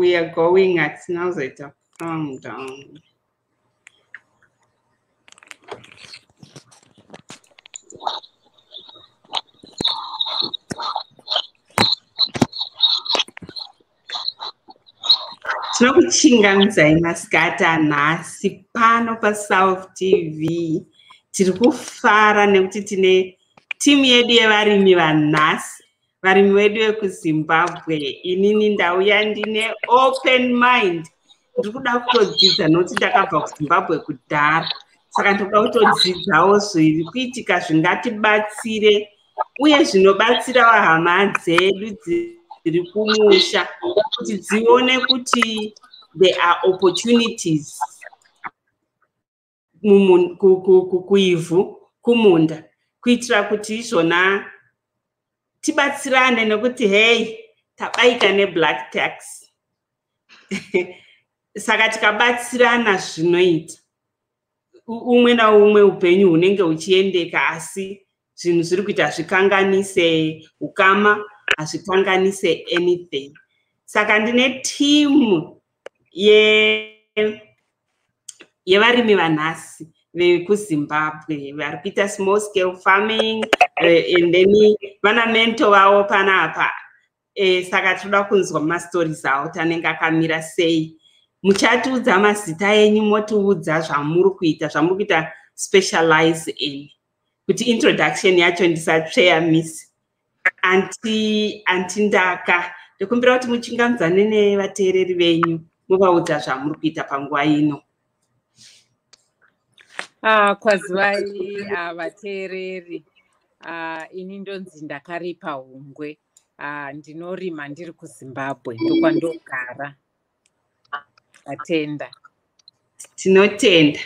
we are going at tinozoita calm down. Tinokuchingamidzai masikata nhasi pano paSalve TV tiri kufara nekuti tine timu yedu yevarimi vanhasi varimi vedu vekuzimbabwe inini ndauya ndine open mind. Ndiri kuda kutodzidza nokuti ndakabva kuzimbabwe kudhara. Saka ndoda kutodzidzawo zviri kuitika zvingatibatsire uye zvinobatsirawo hama dzedu dziri kumusha kuti dzione kuti there are opportunities kuivhu kumunda. Kuitira kuti izvona tibatsirane nekuti hei tabaika neblack tax. Saka tikabatsirana zvinoita umwe naumwe upenyu hunenge huchiendeka asi zvinhu zviri kuita zvikanganise ukama hazvikanganise anything. Saka ndine timu yevarimi vanhasi vekuzimbabwe vari kuita small scale farming and then vana mento vavo panapa saka tinoda kunzwa mastories avo tanenge akamira sei. Muchatiudza mazita enyu motiudza zvamuri kuita zvamuri kuita specialize in kuti introduction yacho ndisatsveya misi anti anti ndaka. Ndikumbira kuti muchingamidzane nevateereri venyu muvaudza zvamuri kuita panguva ino. Uh, kwazivai uh, vateereri uh, ini ndonzi ndakaripa hungwe. Uh, ndinorima ndiri kuzimbabwe ndokwandogara. Atenda tinotenda.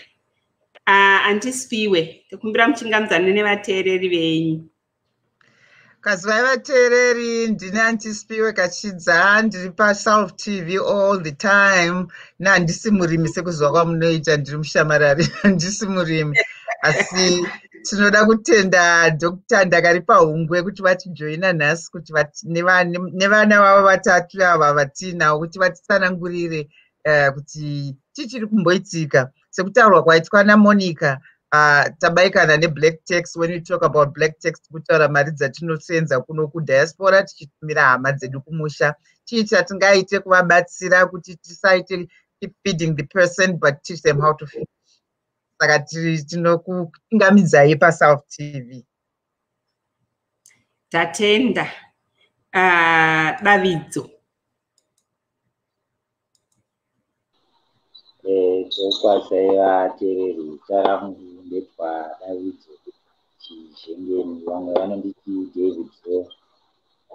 Uh, andisipiwe. Ndikumbira muchingamidzane nevateereri venyu. Kazivai vateereri ndine andisipiwe kachidza ndiri paself tv all the time. Nehandisi murimi sekuziva kwamunoita ndiri mushamarari handisi murimi asi tinoda kutenda dokta ndakaripa hungwe kuti vatijoina nhasi kuti nevana vavo vatatu ava vatiinavo kuti vatitsanangurire uh, kuti chii chiri kumboitika sekutaurwa kwaitwa namonica uh, tabaikana neblack tax when we talk about black tax kutaura mari dzatinosenza kuno kudiaspora tichitumira hama dzedu kumusha. Chii chatingaite kuvabatsira kuti tisaite feeding the person but teach them how to feed saka tinokungamidzai pasouth tv tatenda uh, davidzo. Tokwasai vateereri charangu ndetwa davidzo chizhengeni. Vamwe vanonditi david zo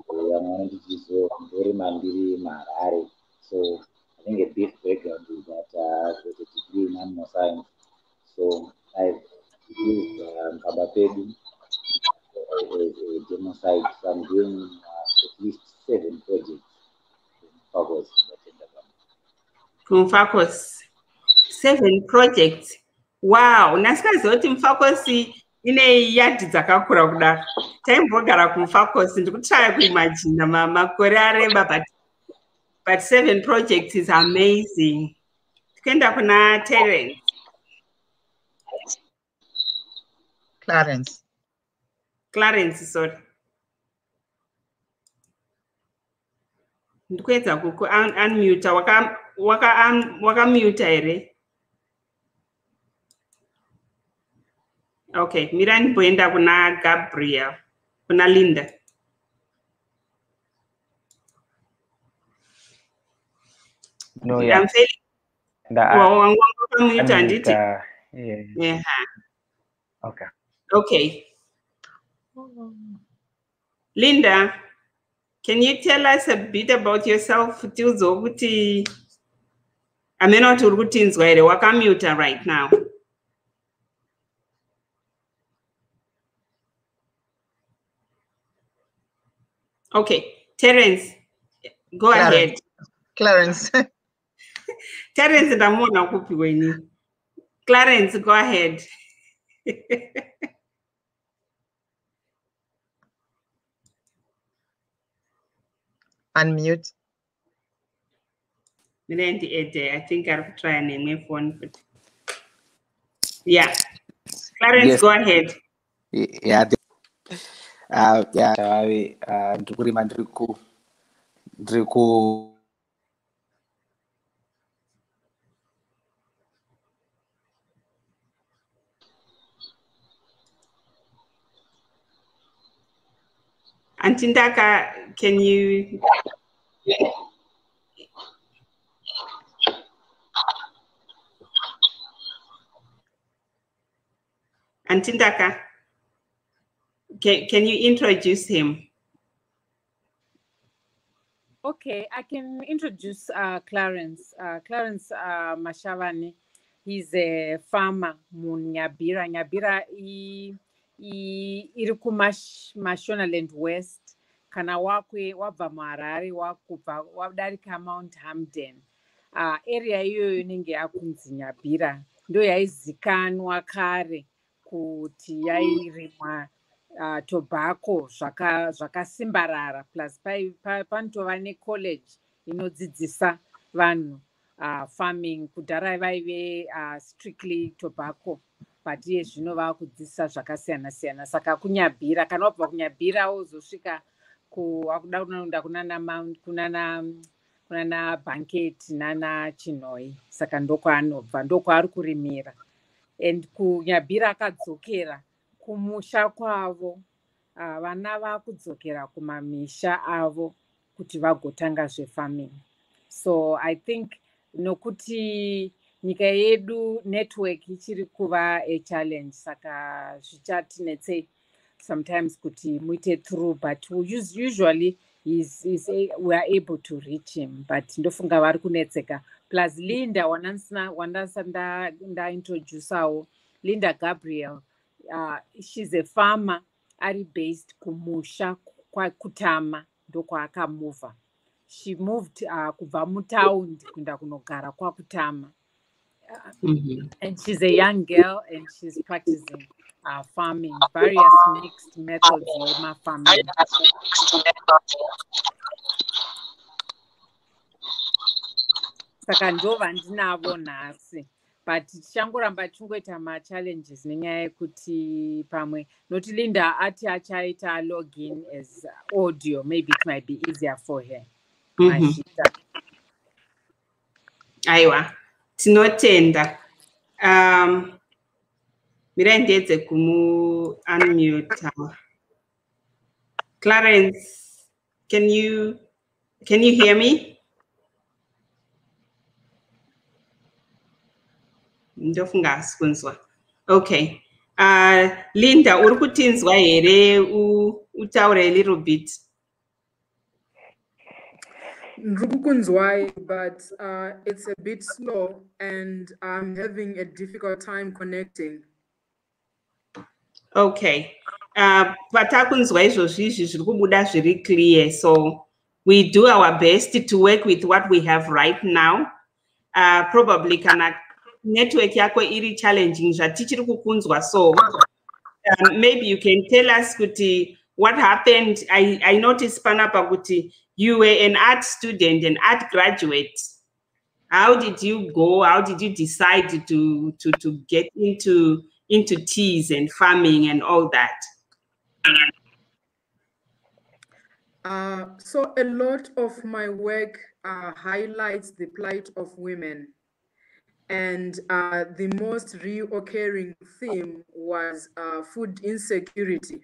vamwe vanonditi zo ndorima ndiri marare. So i think a brief background is that uh, got a degree in animal science so i've used uh, pedu as a demo site so i'm doing uh, at least seven projects in facos kumfacos seven projects. Wow. Ndasikaziva kuti mufakosi ine yadhi dzakakura kudaro taimbogara kumufakosi ndikutraya kuimajina makore areba but, but seven projects is amazing. Tikuenda kuna terence clarence. Clarence sorry. Ndikuedza kuku unmuta waka wakamuta here okay mira ndimboenda kuna gabriel kuna linda. No, yeah. wangu wakamuta handiti yeah. okay. Okay. Linda can you tell us a bit about yourself? Tiudzewo kuti hamena kuti uri kutinzwa here wakamuta right now. Okay terence go Clarence. ahead. Clarence. Terence ndamuona kupi weni clarence go ahead unmute. Mine ndi-ede i think ari kutrya nemwe phone futi yeah. Clarence Yes. go ahead. Yeah the- uh, yeah Shavavi, uh, ndiri kurima ndiri ku ndiri ku antindaka can you antindaka can, can you introduce him Okay, I can introduce uh, Clarence. Uh, Clarence uh, Mashavani. He's a farmer munyabira. Nyabira i, iri kumashonaland west. Kana wakwe wabva muharare wakubva wadarika Mount Hamden. Uh, area iyoyo inenge yakunzi Nyabira ndo yaizikanwa kare kuti yairimwa uh, tobacco zvaka- zvakasimbarara plus pai- pa- panotova necollege inodzidzisa vanhu uh, farming kudhara vaive uh, strictly tobacco but iye zvino vakudzidzisa zvakasiyana siyana. Saka kunyabhira kana wabva kunyabhira wozosvika ku- wakuda kunoenda kunana banket nana chinhoi saka ndokwaanobva ndokwaari kurimira and kunyabhira akadzokera kumusha kwavo vana vakudzokera kumamisha avo kuti vagotanga zvefarming so i think nokuti nyika yedu network ichiri kuva achallenge saka zvichatinetsei sometimes kuti muite through but usually is, is a, we are able to reach him but ndofunga vari kunetseka. Plus linda wandasina- wandasa nda- ndaintroducawo linda gabriel uh, she's a farmer ari based kumusha kwakutama ndokwaakamovha she moved uh, kubva mutaundi kuenda kunogara kwakutama and she's a young girl and she's practicing uh, farming various mixed methods farming saka ndo vandinavo nhasi but tichangoramba tichingoita machallenges nenyaya yekuti pamwe noti linda ati achaita login as audio maybe it might be easier for her Mhm. Mashita. aiwa tinotenda um, mirai ndiedze kumuunmuta clarence can you can you hear me? Ndofunga hasi kunzwa okay. Uh, linda uri kutinzwa here? Utaure a little bit Nrukunzwai, but uh, it's a bit slow and I'm having a difficult time connecting. Okay. Uh, patakunzwa izvozvi izvi zviri zviri clear so we do our best to work with what we have right now uh, probably kana network yako iri challenging zvatichiri kukunzwa so um, maybe you can tell us kuti what happened i, I noticed panapa kuti you were an art student an art graduate how did you go how did you decide to to to get into into teas and farming and all that Uh, so a lot of my work uh, highlights the plight of women. And uh, the most reoccurring theme was uh, food insecurity.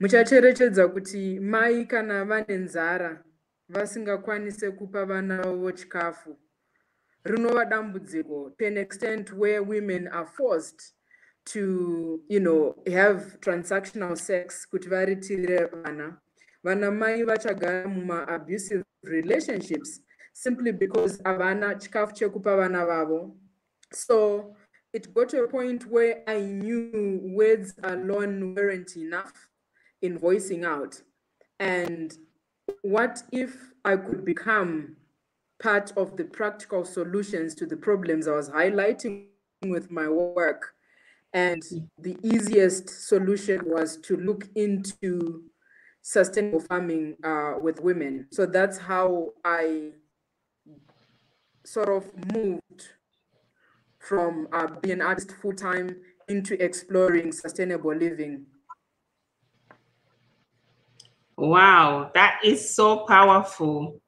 muchacherechedza kuti mai kana vane nzara vasingakwanise kupa vana vavo chikafu. Rinova dambudziko to an extent where women are forced to you know have transactional sex kuti varitire vana. Vana mai vachagara mumaabusive relationships simply because havana chikafu chekupa vana vavo. So it got to a point where i knew words alone weren't enough in voicing out. And what if i could become part of the practical solutions to the problems i was highlighting with my work and the easiest solution was to look into sustainable farming uh, with women. So that's how I sort of moved from uh, being an artist full time into exploring sustainable living. Wow, that is so powerful.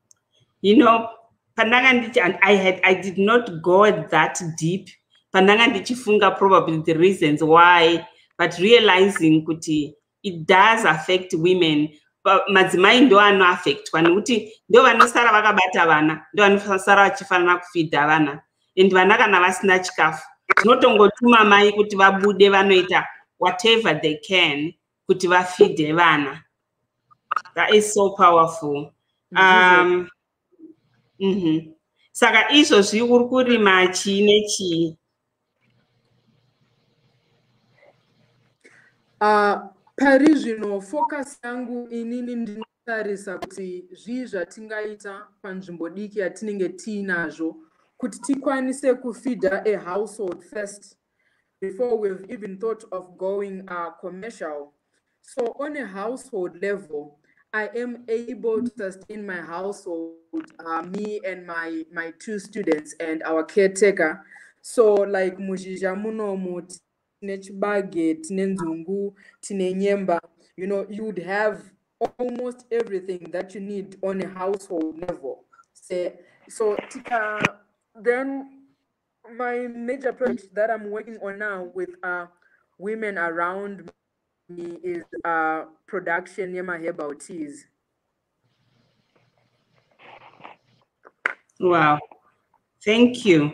You know, pandanga and I had I did not go that deep. Pandanga ndichifunga probably the reasons why, but realizing kuti it does affect women. madzimai ndo anoaffectwa nekuti ndo vanosara vakabata vana ndo vanosara vachifanira kufidha vana and vana kana vasina chikafu tinotongotuma mai kuti vabude vanoita whatever they can kuti vafidhe vana that is so powerful. Um, mm -hmm. saka izvozvi uri kurima chii nechii? Uh, pari zvino focus yangu inini ndinotarisa kuti zvii zvatingaita panzvimbo diki yatinenge tiinazvo kuti tikwanise kufeeda a household first before we've even thought of going uh, commercial. So on a household level I am able to sustain my household, uh, me and my my two students and our caretaker. So like muzhizha munomu tine chibage, tine tine nyemba, you know, you would have almost everything that you need on a household level. So, then my major project that I'm working on now with uh, women around is uh, production yema herbal teas. Wow, thank you.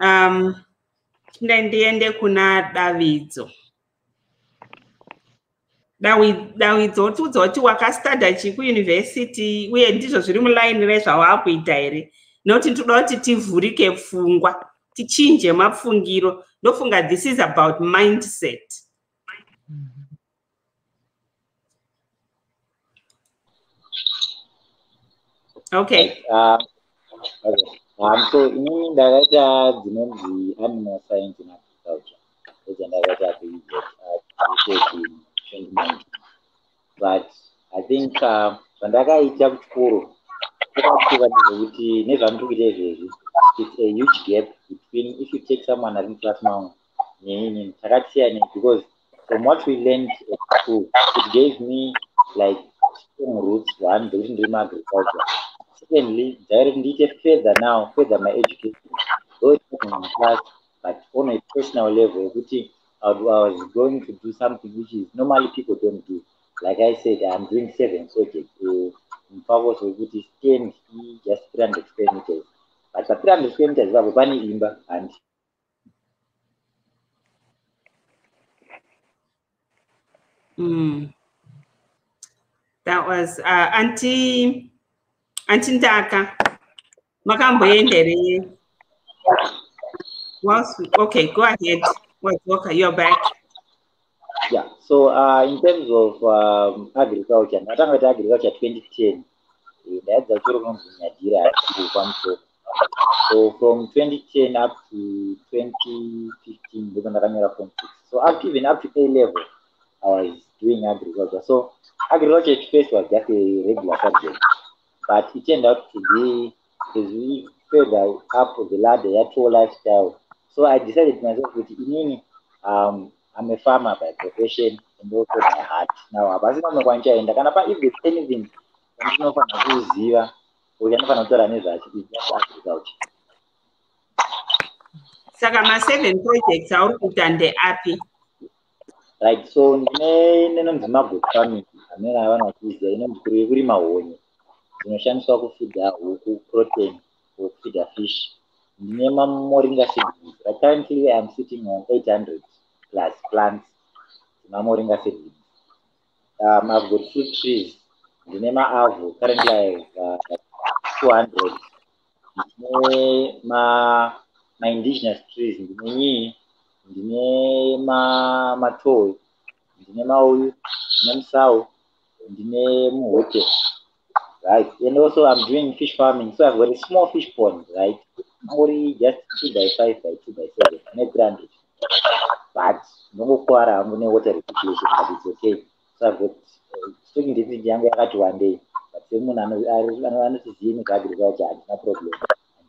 Um, ndiende kuna Davidzo. Davidzo tiudza kuti wakastadha chi kuyunivhesiti uye ndizvo zviri mulaini rezvawaakuita here nokuti toda kuti tivhurike pfungwa tichinje mapfungiro ndofunga this is about mindset okay. Uh, okay. Um, so inini ndakaita dzinonzi animal science in agriculture ndochandakaita kuizet but i think zvandakaita kuchikoro kwakatuka nezvekuti nezvandiri it's a huge gap between if you take someone ari muclass mangu neinini takasiyana because from what we learned at school it gave me like strong roots one dzekuti ndiri muagriculture secondly direct ndiite further now further my education though it's not in class but on a personal level yekuti I was going to do something which is normally people don't do. Like i said i'm doing seven projects mupurpose wekuti stand just three hundred square meters. But three hundred square meters ipapo pane imba and Mm. That was uh, Auntie Auntie Ndaka. Makamboenderei. Whilst we, okay, go ahead. Wait, Walker, you're back. Yeah. So uh, in terms of um, agriculture, natanga kuti agriculture 2010 ndaedza kutoro kunonzi nyadhira pamusoro so from 2010 up to 2015 ndipo ndakamira form six so up even up to a level i was doing agriculture so agriculture at first was just a regular subject but it turned out to be as we further up the ladder yatoo lifestyle. So i decided myself kuti inini um, i'm a farmer by profession and also by heart. Now hapasina umwe kwandichaenda kana pa if there's anything ndinofanira kuziva kuti anofanira kutaura nezvacho is just agriculture saka ma-seven projects auri kuita ndeapi right so ndine nenonzi magot farming amene avana vachiziva inonzi kuri yekurima honye dzinoshandiswa kufidha huku protein wekufidha fish. Ndine mamoringa seedlings but currently i'm sitting on 800 plus plants. Dzemamoringa seedlings um, i've got fruit trees. Ndine maavo. Currently i have uh, 200 ndine ma maindigenous trees. Ndine nyii. Ndine matoy ndine mauyu ndine musau. Ndine muhote right? And also i'm doing fish farming so i've got a small fish pond right? Only just two by five by two by seven ne three hundred but ndongokwara hangu newater recirculation but it's okay. So i've got stocking deficit yangu yakati one day. But semunhu anotizivi nezveagriculture handina problem.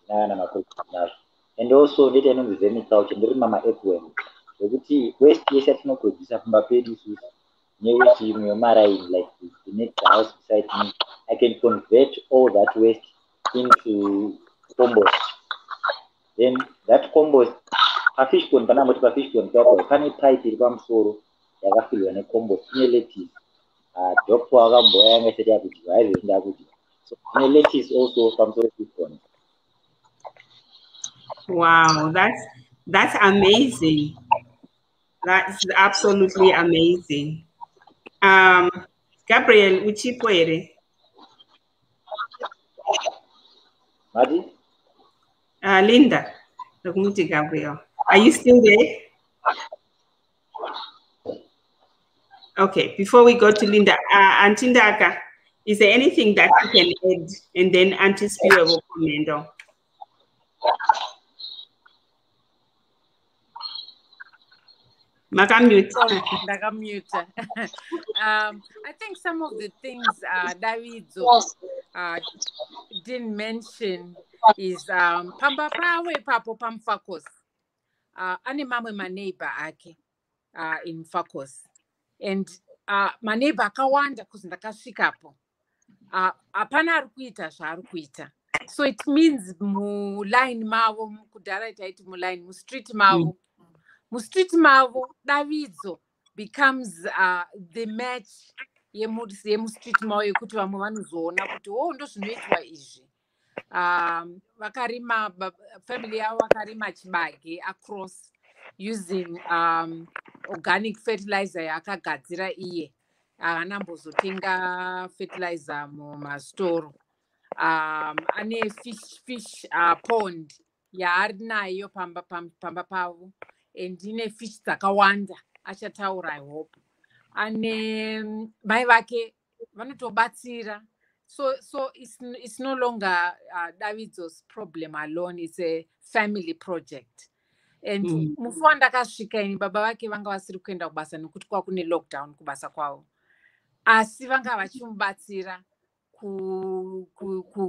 Nana makozvo and also ndoita inonzi vermiculture ndorima maepworm zvekuti west yese yatinoprodusa pamba pedu isusu newest imwe yomaraini like the next house beside me. I can convert all that waste into compost. Then that compost pafishbon panamboti pafishbon papo pane pipe iri pamusoro yakafirwa necompost ine lettuce uh, doctor akamboya yanga isati yakudyiwa haizvozvi ndakudya so ine lettuce also pamusoro fishbon wow that's that's amazing. That's absolutely amazing um gabriel uchipo here mati uh, linda ndokumiti gabriel. Are you still there? Okay before we go to linda uh, antindaka is there anything that you can add? And then Auntie antispiwe will comment on Makamute. Ndakamute. um, I think some of the things uh, Davidzo uh, didn't mention is um, pamba pawe papo pamfakos. Uh, ane mamwe maneighbor ake uh, in Fakos. And uh, maneighbor akawanda kuzi ndakasvikapo. Uh, hapana ari kuita zvaari kuita. So it means muline mavo, kudhara taiti muline, mustreet mavo. Mm. Mustreet mavo davidzo becomes uh, the match yemustreet mavo yekuti vamwe vanozoona kuti o ndo zvinoitwa izvi. Um, vakarima family yavo vakarima chibage across using um, organic fertilizer yaakagadzira iye. Haanambozotenga fertilizer mumastoro um, ane fish, fish uh, pond yaari nayo pamba, pamba, pamba pavo and ine fish dzakawanda achataura ihope. Ane mai vake vanotobatsira. So so it's, it's no longer uh, davidzos problem alone it's a family project. And mm. mufu wandakasvika ini baba vake vanga vasiri kuenda kubasa nekuti kwa kune lockdown kubasa kwavo. Asi vanga vachimubatsira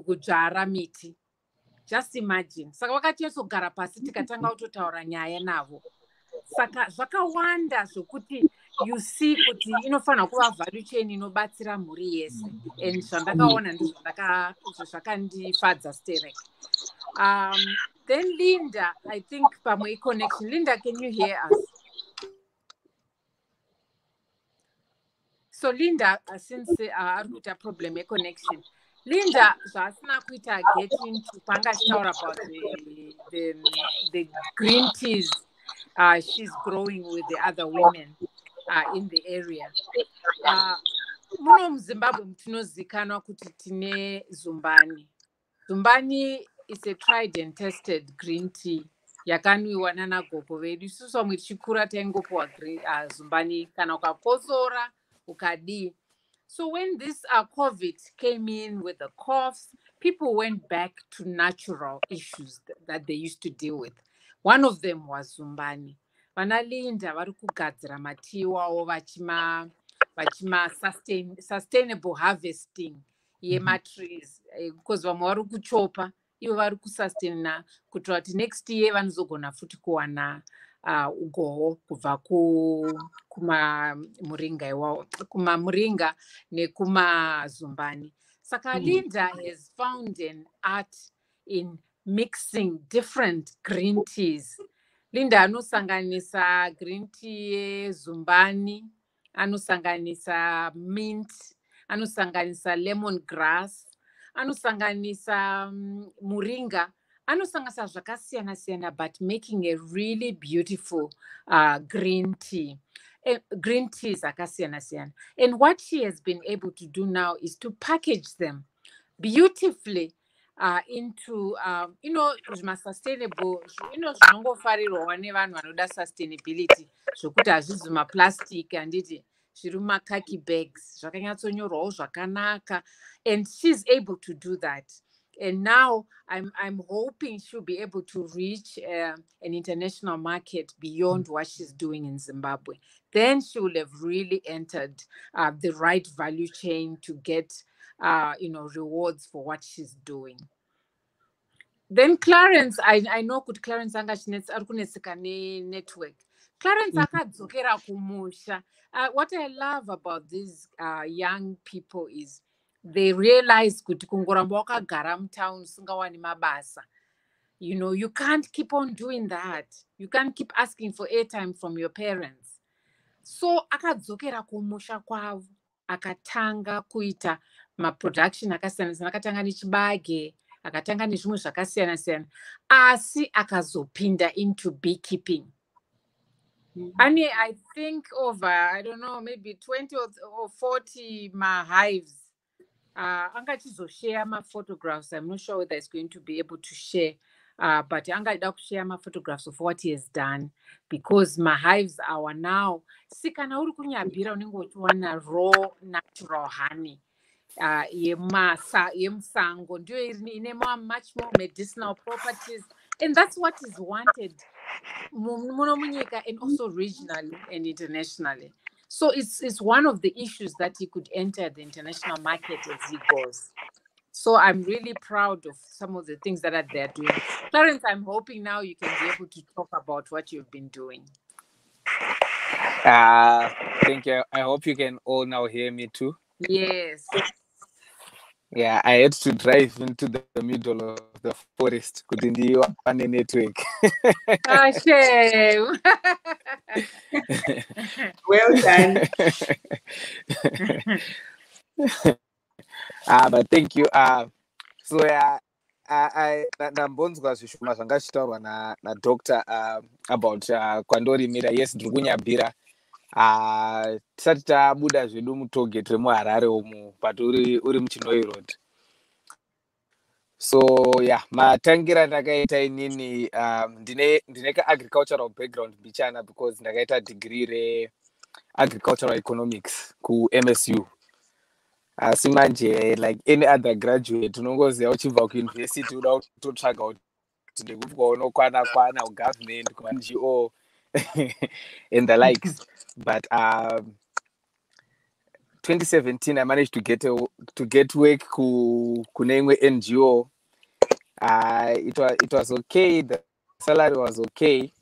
kudzvara miti. Just imagine. Saka vakati yosogara pasi tikatanga kutotaura nyaya navo saka zvakawanda zvokuti you see kuti inofanira kuva value chain inobatsira mhuri yese. And zvandakaona ndizvo zvakandifadza sterek um, then linda i think pamwe iconnection. Linda can you hear us? So linda uh, since ari uh, kuita problem yeconnection. Linda zvaasina kuita get into panga achitaura about the, the, the green teas uh, she's growing with the other women uh, in the area. Uh, muno muzimbabwe tinozikanwa kuti tine zumbani. Zumbani is a tried and tested green tea. Yakanwiwa nanagogo vedu. Isusu vamwe tichikura taingopiwa uh, zumbani. Kana ukakosora ukadii so when this uh, covid came in with the coughs people went back to natural issues that, that they used to deal with one of them was zumbani. Vanalinda vari kugadzira matiwawo vachima vachima sustain, sustainable harvesting yematrees because vamwe vari kuchopa ivo vari kusustaina kutira kuti next year vanozogona futi kuwana uh, ugoho kubva kumamuringa iwawo kumamuringa nekumazumbani saka mm. linda has found an art in mixing different green teas. Linda anosanganisa green tea yezumbani anosanganisa mint anosanganisa lemon grass anosanganisa um, muringa. Anosanganisa zvakasiyana siyana but making a really beautiful uh, green tea. Uh, green teas akasiyana siyana. And what she has been able to do now is to package them beautifully uh, into um, you know zvimasustainable you know zvinongofarirwawa nevanhu vanoda sustainability zvokuti hazvizi maplastic handiti zviri mumakaki bags zvakanyatsonyorwawo zvakanaka and she's able to do that and now I'm, I'm hoping she'll be able to reach uh, an international market beyond what she's doing in Zimbabwe. Then she will have really entered uh, the right value chain to get uh, you know, rewards for what she's doing. then clarence i, I know kuti clarence anga ari kunetseka nenetwork clarence Mhm. akadzokera kumusha. Uh, what i love about these uh, young people is they realize kuti kungoramba wakagara mutown usingawani mabasa. You know you can't keep on doing that. You can't keep asking for airtime from your parents. So akadzokera kumusha kwavo akatanga kuita maproduction akasiyana siyana akatanga nechibage akatanga nezvimwe zvakasiyana siyana asi akazopinda into beekeeping. Ane i think over i don't know maybe 20 or, or 40 mahives uh, anga achizoshare maphotographs. I'm not sure whether he's going to be able to share uh, but angada kushare maphotographs of what he has done because mahives awa now si kana uri kunyabhira unenge uchiwana raw natural honey uh, yemasa- yemusango ndiyo ine much more medicinal properties. And that's what is wanted mu- muno munyika and also regionally and internationally. So it's, it's one of the issues that he could enter the international market as he goes. So i'm really proud of some of the things that are they're doing. Clarence i'm hoping now you can be able to talk about what you've been doing. Uh, thank you. I hope you can all now hear me too. Yes Yeah, I had to drive into the, the middle of the forest. Couldn't you on a network? ah, shame well done ah, but thank you. Uh, so yeah, I, I ndambonzwa zvishoma zvanga zvichitaurwa na nadoctor uh, about uh, kwandorimira yes ndiri kunyabhira uh, tisati tabuda zvedu mutogeti remuharare umu but uri, uri muchinoi road. So yeah matangira ndakaita inini um, ndine ndine kaagricultural background mbichana because ndakaita degree reagricultural economics kumsu asi manje like any other graduate unongoziva uchibva kuuniversity uda kutotsvaga kuti ndekupwa unokwana kwana kugovernment kumango and the likes but um, 2017 i managed to get, a, to get work ku, kune imwe ngo uh, it, was, it was okay the salary was okay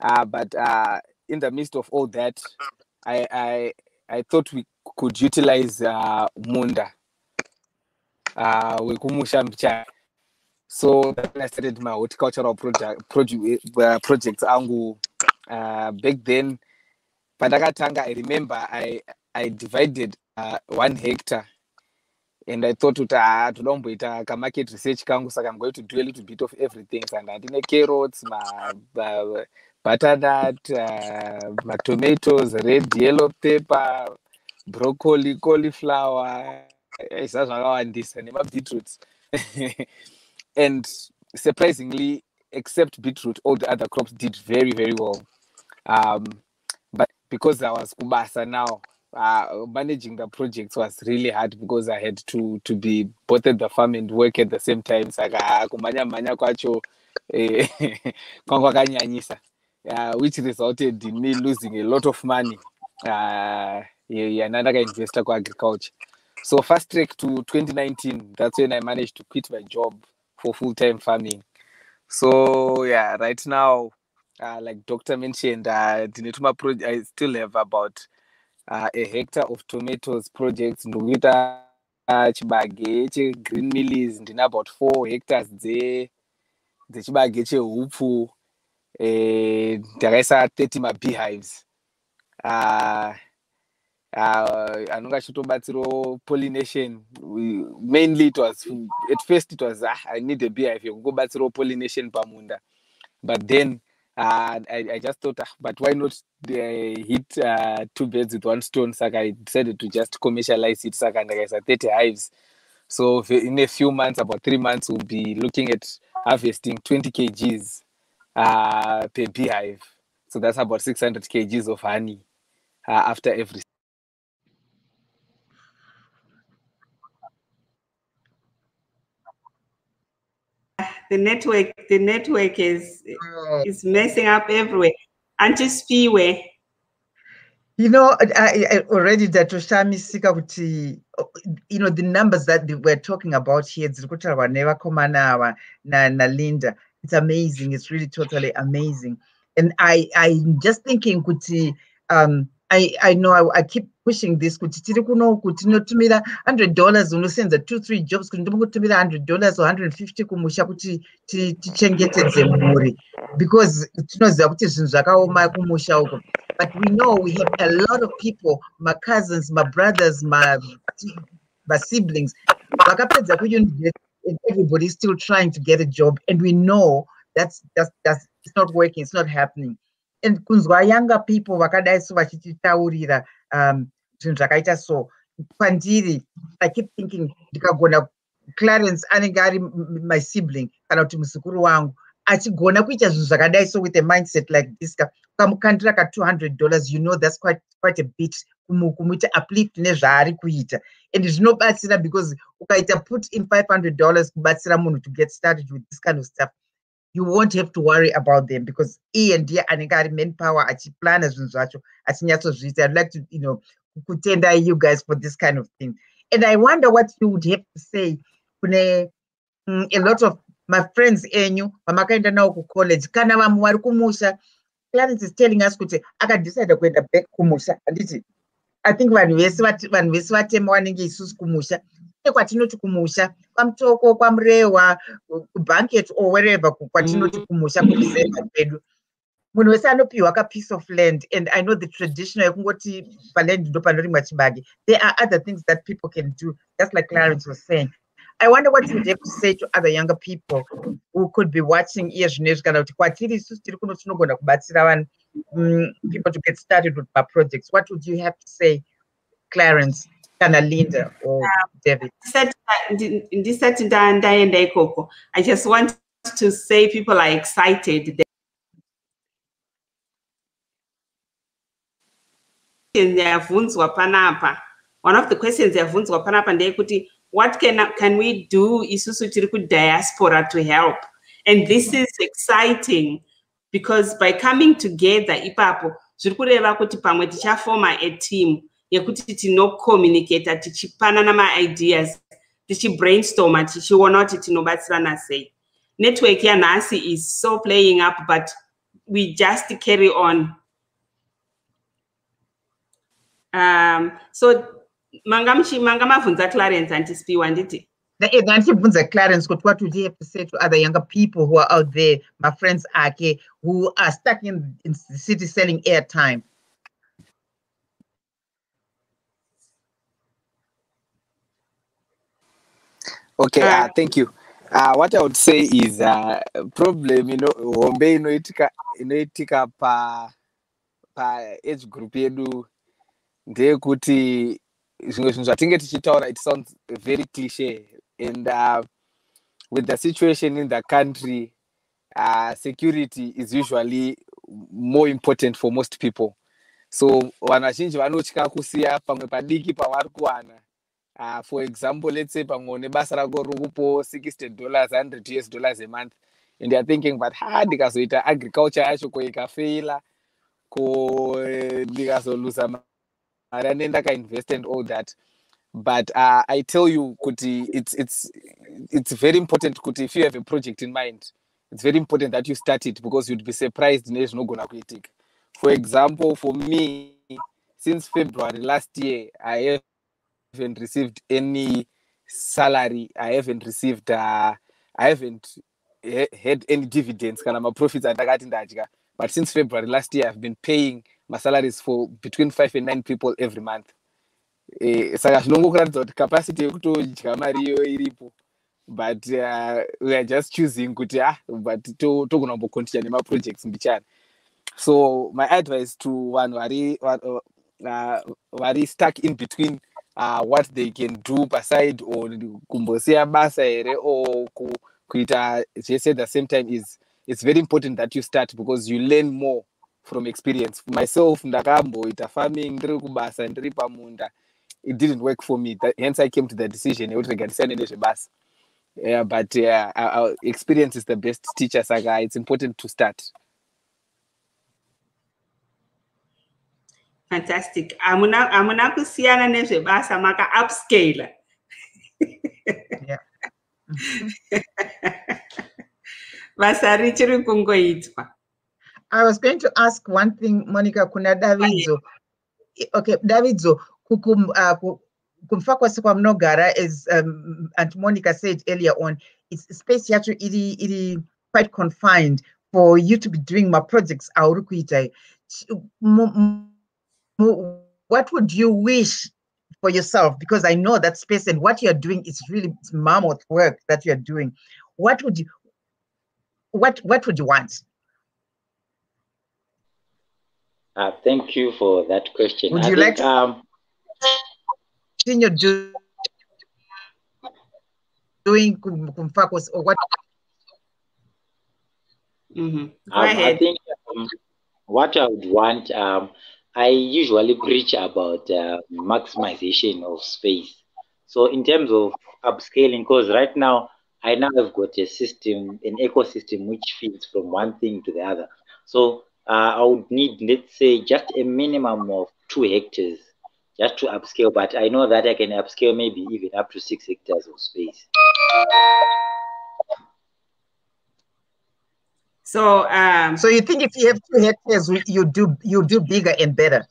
uh, but uh, in the midst of all that i, I, I thought we could utilize uh, munda uh, so then i started my horticultural project, produ, uh, projects angu uh, back then pandakatanga i remember i, I divided uh, one hectare. And i thought kuti ah toda kumboita kamarket research kangu saka i'm going to do a little bit of everything. Saka handine carrots ma, ma butternut uh, matomatoes red yellow pepper broccoli cauliflower. Isa zvakawandisa nemabeetroots and surprisingly except beetroot all the other crops did very very well. Um, because i was kubasa now uh, managing the projects was really hard because i had to to be both at the farm and work at the same time. Saka kumhanya mhanya kwacho eh, kwakanyanyisa uh, which resulted in me losing a lot of money uh, yana ndakainvesta kuagriculture so fast track to 2019 that's when i managed to quit my job for full-time farming. So yeah right now uh, like doctor mentioned uh, ndine pro- i still have about uh, a hectare of tomatoes projects. Ndokuita uh, chibage chegreen millis ndine about four hectares dze dzechibage chehupfu eh, ndakaisa 30 mabeehives uh, uh, anonga achitobatsirawo pollination. We, mainly it was at first it was ah, i need a beehive yekungobatsirawo pollination pamunda. But then uh, I, I just thought ah, but why not uh, hit uh, two birds with one stone So i decided to just commercialize it saka ndakaisa 30 hives. So in a few months about three months we'll be looking at harvesting 20 kgs per beehive. So that's about 600 kgs of honey after every the network the network is Oh, is messing up everywhere. Anti spiwe You know, I, I already ndatoshamisika kuti you know the numbers that we're talking about here dziri kutaurwa nevakomana ava nalinda it's amazing. It's really totally amazing. And i i'm just thinking kuti um I, I know I, I keep pushing this kuti tiri kunoku tinotumira 100 dollars unosenza two three jobs kuti ndimbokutumira 100 dollars or 150 kumusha kuti tichengetedze mhuri because tinoziva kuti zvinhu zvakaoma kumusha uko. But we know we have a lot of people my cousins my brothers my, my siblings vakapedza kuuniversity and everybody is still trying to get a job and we know that's, that's, that's it's not working it's not happening and kunzwa younger people vakadai so vachititaurira um zvinhu zvakaita so. Kwandiri i keep thinking ndikagona clarence anenge ari my sibling kana kuti muzukuru wangu achigona kuita zvinhu zvakadai so with a mindset like this ukamukandira ka 200 dollars you know that's quite, quite a bit kumuita uplift nezvaari kuita. And zvinobatsira because ukaita put in 500 dollars kubatsira munhu to get started with this kind of stuff you won't have to worry about them because iye ndiye anenge ari manpower achiplana zvinhu zvacho achinyatsozviita i'd like to you know kutenda you guys for this kind of thing. And i wonder what you would have to say. Kune mm, a lot of my friends enyu vamakaenda navo kucollege kana vamwe vari kumusha clarence is telling us kuti akadecide kuenda back kumusha. Handiti i think when we swat, vanhu vese vanhu vese vatema vanenge isusu kumusha kwatinoti kumusha kwamutoko kwamurehwa kubhanket or oh, wherever kwatinoti mm. kumusha kuriseva kwedu. Munhu wese anopiwa kapiece of land and i know the traditional yekungoti paland ndo panorimwa chibage there are other things that people can do just like clarence was saying. I wonder what you'd have to say to other younger people who could be watching iye zvinezvi kana kuti kwatiri isusu tiri kuno tinogona kubatsira vanhu mm, people to get started with my projects. What would you have to say clarence kana linda or david? Ndaenda ikoko i just want to say people are excited yabvunzwa panapa one of the questions yabvunzwa panapa ndeyekuti what can, can we do isusu tiri kudiaspora to help? And this is exciting because by coming together ipapo zviri kuti pamwe tichafoma a team yekuti tinocommunicata tichipanana maideas tichibrainstorma tichiona kuti tinobatsirana sei. Network yanhasi is so playing up but we just carry on. Um so manga manga mavhunza clarence handisipiwa nditi ndandibvunza clarence kuti what would you have to say to other younger people who are out there my friends ake who are stuck in, in the city selling airtime okay uh, thank you. Uh, what i would say is uh, problem you know hombe inoitika inoitika pa paage group yedu ndeyekuti zvimwe zvinhu zvatinge tichitaura it sounds very cliche and uh, with the situation in the country uh, security is usually more important for most people. So vanhu vazhinji vanotya kusiya pamwe padiki pavari kuwana uh, for example let's say pamwe une basa rako rokupo 60 dollars 100 us dollars a month. And they are thinking but ha ndikazoita agriculture yacho ko ikafeila ko ndikazoluza mari ane ndakainvest and all that. But uh, i tell you kuti it's, it's, it's very important kuti if you have a project in mind it's very important that you start it because you'd be surprised nezvinogona kuitika. For example for me since february last year i haven't received any salary i haven't received uh, i haven't had any dividends kana maprofits andakati ndadya but since february last year i've been paying my salaries for between five and nine people every month. Eh, saka zvinongokuratidza kuti capacity yekutodya mari iyo iripo. But uh, weare just choosing kuti ah but togona kumbocontinua nemaprojects mbichani so my advice to vanhu vari vari uh, stuck in between uh, what they can do paside or kumbosiya basa or kuita zvese at the same time is it's very important that you start because you learn more from experience. Myself ndakamboita farming ndiri kubasa ndiri pamunda it didn't work for me. That, hence i came to the decision yekuti rega ndisiyane nezvebasa yeah but uh, our experience is the best teacher saka it's important to start fantastic hamuna hamuna kusiyana nezvebasa maka upscale Yeah. basa richiri kungoitwa I was going to ask one thing, Monica, kuna Davidzo. Okay, Davidzo, kukum, uh, ku- kumfa kwasi kwamunogara, as um, Aunt Monica said earlier on, it's space yacho iri, iri quite confined for you to be doing my projects. auri kuita. What would you wish for yourself? Because I know that space and what you're doing is really mammoth work that you're doing. What would you, what, what would you want? Uh, thank you for that question. Would I you think, like to- um, continue do, doing kum- kumfa kwasi or what Mhm. go Um, I think um, what I would want, um, I usually preach about uh, maximization of space. So, in terms of upscaling, because right now I now have got a system, an ecosystem which feeds from one thing to the other. So, uh, I would need, let's say, just a minimum of two hectares just to upscale. But I know that I can upscale maybe even up to six hectares of space. So um so you think if you have two hectares you do you do bigger and better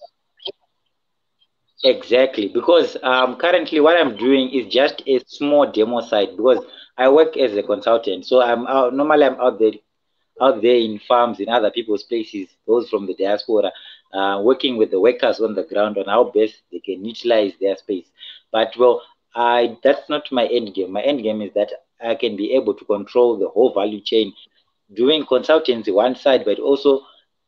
Exactly, because um, currently what I'm doing is just a small demo site because I work as a consultant. So I'm out, normally I'm out there, out there in farms in other people's places, those from the diaspora, uh, working with the workers on the ground on how best they can utilize their space. But well, I that's not my end game. My end game is that I can be able to control the whole value chain, doing consultancy one side, but also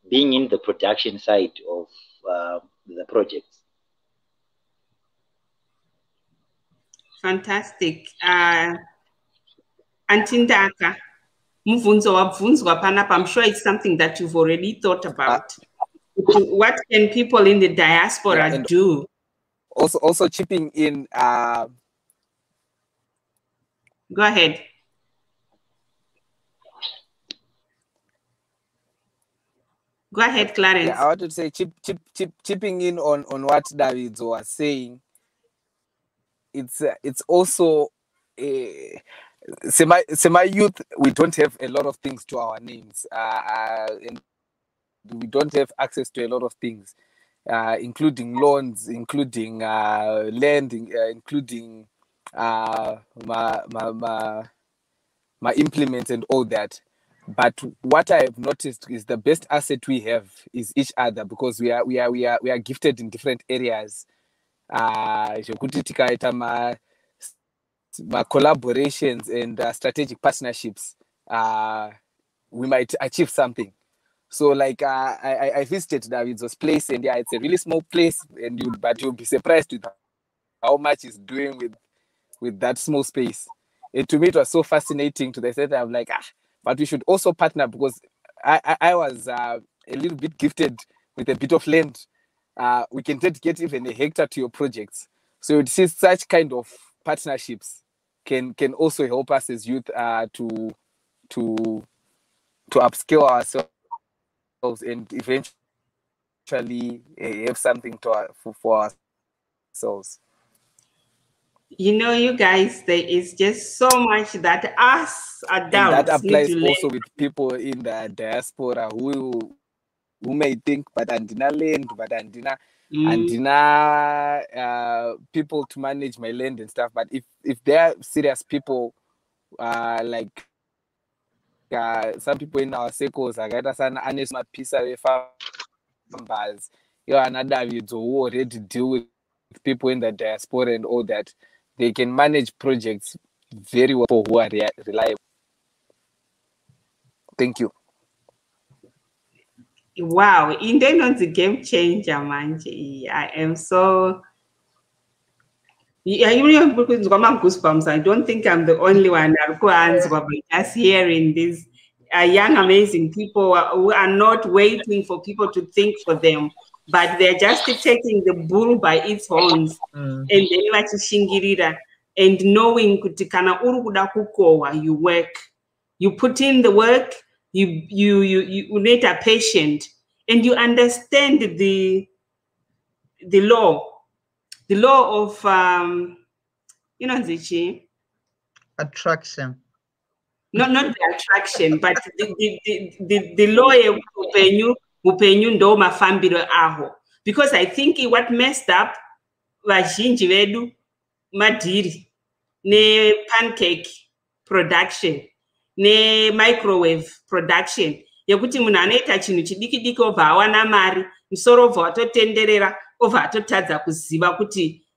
being in the production side of uh, the projects. fantastic uh antindaka mubvunzo wabvunzwa panapa i'm sure it's something that you've already thought about what can people in the diaspora Yeah, do Also, also chipping in. Uh, go ahead go ahead clarence yeah, I wanted to say chip, chip, chip, chipping in on on what David was saying. It's uh, it's also a semi semi youth. We don't have a lot of things to our names, uh, uh, and we don't have access to a lot of things, uh, including loans, including uh, land, uh, including uh, my, my, my, my implements and all that. But what I have noticed is the best asset we have is each other because we are we are we are we are gifted in different areas. Uh, zvekuti tikaita ma ma collaborations and uh, strategic partnerships, uh, we might achieve something. So like uh, I, I- visited David's place and yeah, it's a really small place and you but you'll be surprised with how much he's doing with with that small space. And to me it was so fascinating to the extent that I'm like, ah, but we should also partner because I, I, I was uh, a little bit gifted with a bit of land. Uh, we can dedicate even a hectare to your projects. So it is such kind of partnerships can can also help us as youth uh, to to to upskill ourselves and eventually uh, have something to for, for ourselves. You know you guys there is just so much that us And that adults applies to learn also with people in the diaspora who who may think, but andina land, but andina Mm. andina uh, people to manage my land and stuff. But if if they're serious people, uh, like uh, some people in our circles, akaita sana Anes Mapisa farmers, you know, another who already deal with people in the diaspora and all that, they can manage projects very well for who are rea- reliable. Thank you. wow into inonzi game changer iyi. i am so Yeah, you know, because got my goosebumps. I don't think I'm the only one that go answer, but just hearing these uh, young, amazing people who are not waiting for people to think for them, but they're just taking the bull by its horns. Mm. and then vachishingirira and knowing kuti kana uri kuda kukohwa you work. You put in the work you you you you unoita patient and you understand the the law. The law of um, inonzi chii attraction. Not not the attraction but the, the, the, the, the law upenyu ndo mafambiro aho. Because i think what messed up vazhinji vedu madhiri nepancake production nemicrowave production yekuti munhu anoita chinhu chidiki diki obva awana mari musoro obva watotenderera obva atotadza kuziva kuti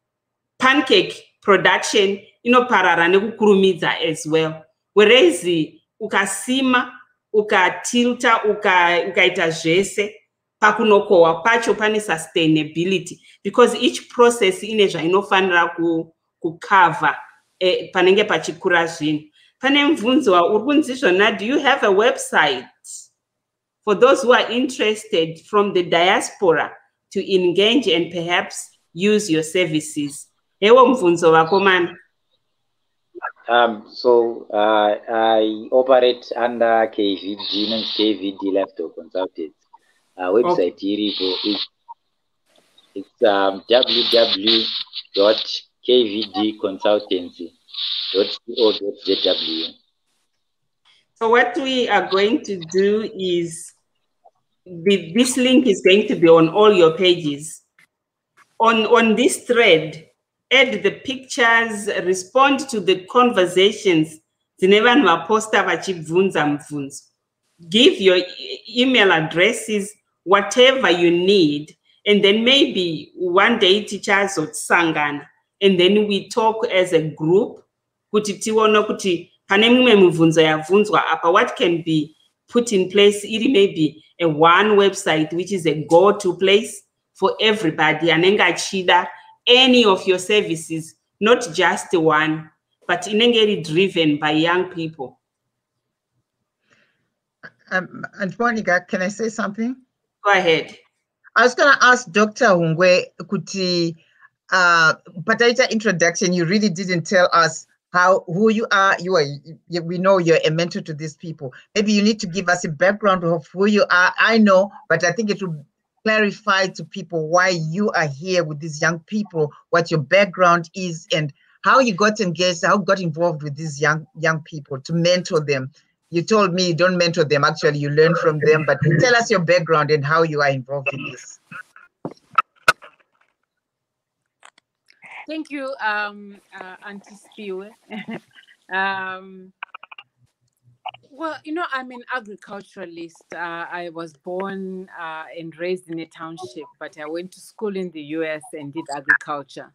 pancake production inoparara nekukurumidza as well. Whereas ukasima ukatilta uka zvese. Pakunokohwa pacho pane sustainability because each process ine zvainofanira kukavha eh, panenge pachikura zvinhu. Pane mubvunzo uri kunzi zvona do you have a website for those who are interested from the diaspora to engage and perhaps use your services? Hewo mubvunzo vakomana Um, so uh, I operate under KVD, means KVD Laptop Consultants. Uh, website okay. it's, it's um, www.kvdconsultancy.co.zw. So what we are going to do is the, this link is going to be on all your pages. On, on this thread, add the pictures, respond to the conversations give your email addresses whatever you need and then maybe one day tichazosangana and then we talk as a group kuti kuti pane mimwe mibvunzo yabvunzwa apa what can be put in place? Iri maybe a one website which is a go to place for everybody anenge achida any of your services, not just one, but inengeri driven by young people. Um, and Monica, can I say something? Go ahead. I was going to ask Dr. Hungwe Kuti, uh, Pataita introduction, you really didn't tell us how who you are. You are. You, we know you're a mentor to these people. Maybe you need to give us a background of who you are. I know, but I think it would clarify to people why you are here with these young people, what your background is, and how you got engaged, how you got involved with these young young people to mentor them. You told me you don't mentor them, actually, you learn from them, but tell us your background and how you are involved in this. Thank you, um, uh, Auntie Spiwe. um, well, you know, I'm an agriculturalist. Uh, I was born uh, and raised in a township, but I went to school in the US and did agriculture.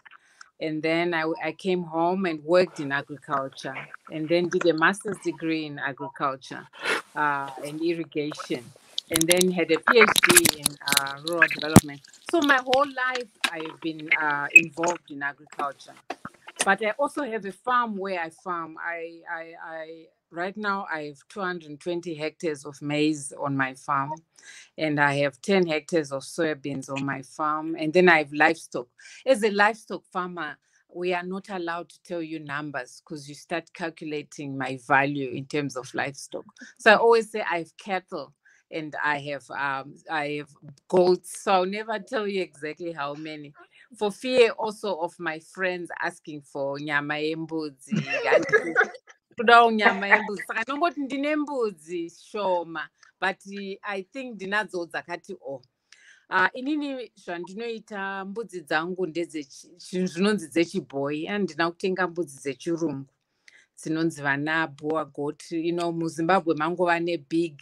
And then I, I came home and worked in agriculture, and then did a master's degree in agriculture uh, and irrigation, and then had a PhD in uh, rural development. So my whole life, I've been uh, involved in agriculture. But I also have a farm where I farm. I, I, I right now I have 220 hectares of maize on my farm, and I have 10 hectares of soybeans on my farm, and then I have livestock. As a livestock farmer, we are not allowed to tell you numbers because you start calculating my value in terms of livestock. So I always say I have cattle and I have um, I have goats. So I'll never tell you exactly how many. For fear also of my friends asking for nyama yembudzi. kudawo nyama yembudzi. Saka ndongoti ndine mbudzi shoma but i think ndinadzo dzakati o uh, inini zvandinoita mbudzi dzangu ndezvinonzi dzechibhoyi andina kutenga mbudzi dzechirungu dzinonzi vana boa got ino muzimbabwe mangova nebig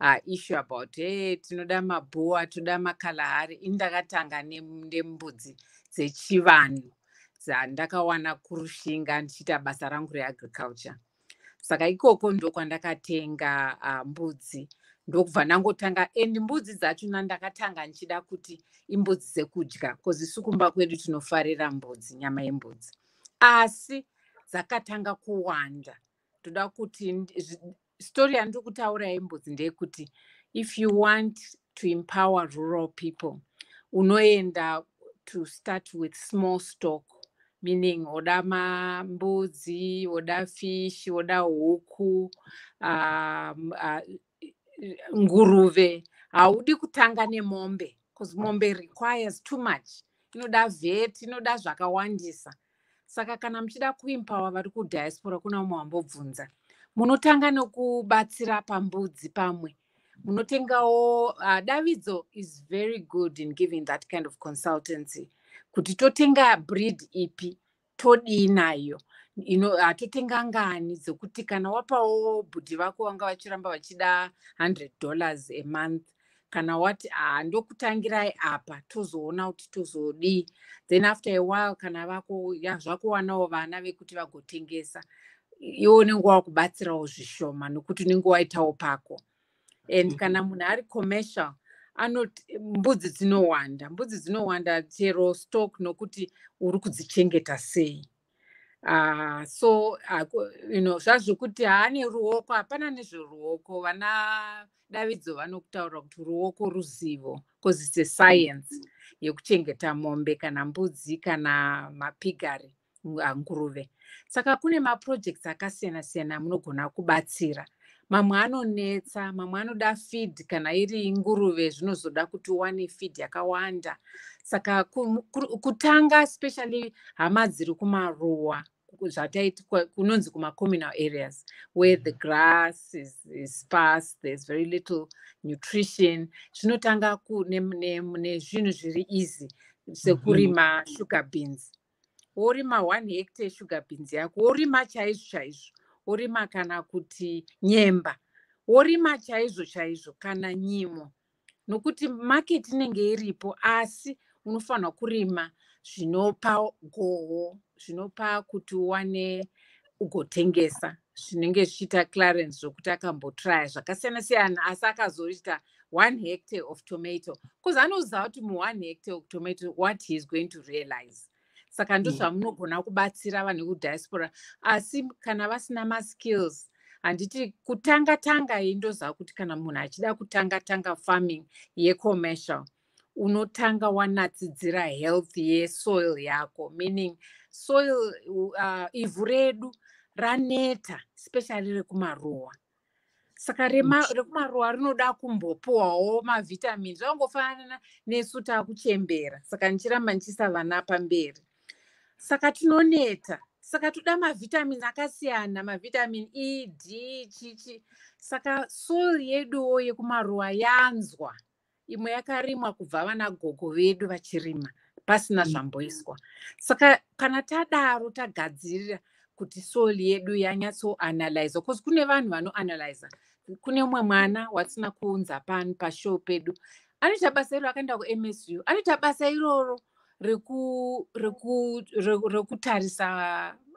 uh, issue about hey tinoda mabhoa toda makalahari. Ini ndakatanga nembudzi dzechivanhu dzandakawana kurushinga ndichiita basa rangu reagriculture saka ikoko ndokwandakatenga uh, mbudzi. Ndokubva ndangotanga and mbudzi dzachona ndakatanga ndichida kuti imbudzi dzekudya bcause isu kumba kwedu tinofarira mbudzi nyama yembudzi. Asi dzakatanga kuwanda. Toda kuti stori yandiri kutaura yembudzi ndeyekuti if you want to empower rural people unoenda to start with small stock meaning woda mambudzi woda fish woda huku um, uh, nguruve. Haudi kutanga nemombe because mombe requires too much. Inoda vet inoda zvakawandisa. Saka kana muchida kuimpawa vari kudhiaspora kuna umwe wambobvunza munotanga nokubatsira pambudzi pamwe? Munotengawo uh, davidzo is very good in giving that kind of consultancy kuti totenga breed ipi todii nayo. Hatotenga ngani dzekuti kana wapawo bhudhi vako vanga vachiramba vachida 100 dollars amonth kana wati handokutangirai apa tozoona kuti tozodii. Then after a while kana vako zvakowanawo vana vekuti vagotengesa iwo unenge wakubatsirawo zvishoma nokuti unenge waitawo pako. And kana munhu ari commercial anoti mbudzi dzinowanda. Mbudzi dzinowanda chero stock nokuti uri kudzichengeta sei. Uh, so uh, you know, zvazvokuti haane ruoko hapana nezveruoko. Vana davidzo vanokutaura kuti ruoko ruzivo bcause its a science yekuchengeta mombe kana mbudzi kana mapigari nguruve saka kune maprojects akasiyana siyana munogona kubatsira mamwe anonetsa mamwe anoda feed kana iri nguruve zvinozoda kuti uwane feed yakawanda. Saka kutanga especially hama dziri kumaruwa zvataiti kunonzi kumacommunal areas where the grass is, is sparse there's very little nutrition zvinotanga nezvinhu zviri easy sekurima sugar beans. Worima one hectare sugar beans yako worima chaizvo chaizvo worima kana kuti nyemba. Worima chaizvo chaizvo kana nyimo. Nokuti maketi inenge iripo asi unofanirwa kurima zvinopa gohwo zvinopa kuti uwane ugotengesa. Zvinenge zvichiita clarence zvokuti akambotrya zvakasiyana siyana asi akazoita one hectare of tomato. Bcause anoziva kuti muone hectare of tomato what he is going to realize saka ndozvamunogona kubatsira vanhu vekudiaspora asi kana vasina maskills handiti kutanga tanga indoziva kuti kana munhu achida kutanga tanga farming yecommercial unotanga wanatsidzira health yesoil yako. Meaning soil uh, ivhu redu raneta especially rekumaruwa. Saka rekumaruwa rinoda kumbopuwawo mavhitamini zvakangofanana nesu taakuchembera saka ndichiramba ndichisa vana pamberi saka tinoneta. Saka toda mavhitamini akasiyana mavhitamini e d chichi saka soil yeduwo yekumaruwa yanzwa. Imwe yakarimwa kubva vana gogo vedu vachirima pasina zvamboiswa. Saka kana tadaro tagadzirira kuti soil yedu yanyatsoanalyza bcause kune vanhu vanoanalyza kune umwe mwana watisina kuunza pano pashow pedu anoita basa iro akaenda kumsu anoita basa iroro rekutarisa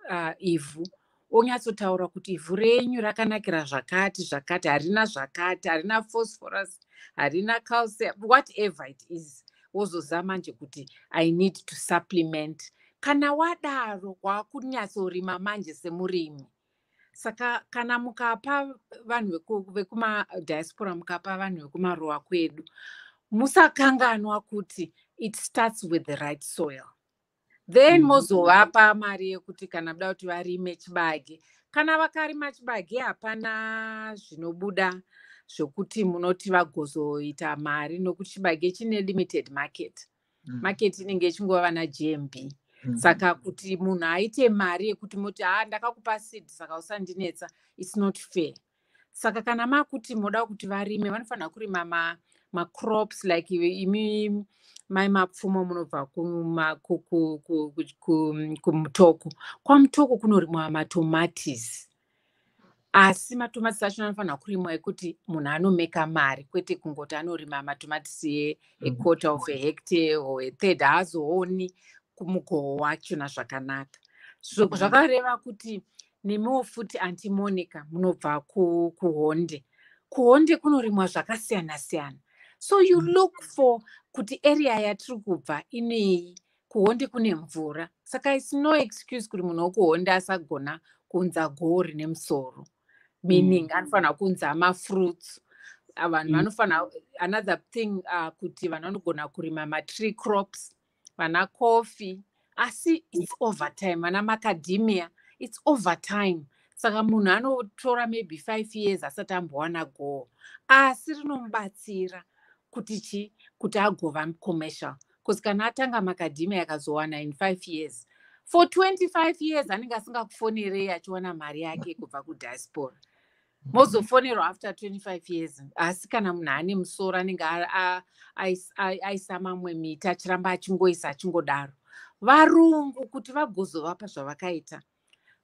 uh, ivhu. Onyatsotaura kuti ivhu renyu rakanakira zvakati zvakati harina zvakati harina phosphorus harina calcium whatever it is wozoziva manje kuti i need to supplement. Kana wadaro wakunyatsorima manje semurimi. Saka kana mukapa vanhu vekumadiaspora mukapa vanhu vekumaruwa kwedu musakanganwa kuti it starts with the right soil. Then mozovapa mari yekuti kana muda kuti varime chibage. Kana vakarima chibage hapana zvinobuda zvokuti munoti vagozoita mari nokuti chibage chine limited market. Market inenge ichingova nagmb saka kuti munhu aite mari yekuti moti ha ndakakupa seed saka usandinetsa its not fair. Saka kana makuti moda kuti varime vanofanira kurima macrops ma like imi mai mapfumo munobva kumutoko kwamutoko kunorimwa matomatis asi matomatisi acho anofanira kurimwa ekuti munhu anomeka mari kwete kungoti anorima matomatisi equarter of a hectare or athird haazooni kumugoho wachona zvakanaka. Zvakareva kuti nemiwo futi antimonica munobva kuhonde. Kuhonde kunorimwa zvakasiyana siyana so you look for kuti area yatiri kubva inei kuhonde kune mvura. Saka its no excuse kuti munhu wekuhonde asagona kuunza goho rine musoro meaning mm. anofanira kuunza mafruits vanhu vanofanira mm. another thing uh, kuti vanhu vanogona kurima matree crops vana coffee asi its over time vana macademia its over time saka munhu anotora maybe five years asati ambowana goho. Asi rinomubatsira kuti chi kuti agova commercial. Bcause kana atanga macademia akazowana in five years for 25 years anenge asingakufonerei achiwana mari yake kubva kudiaspora. Mozofonerwa after 25 years. Asi kana munhu ane musoro anenge aisa mamwe miti achiramba achingoisa achingodaro. Varungu kuti vagozovapa zvavakaita.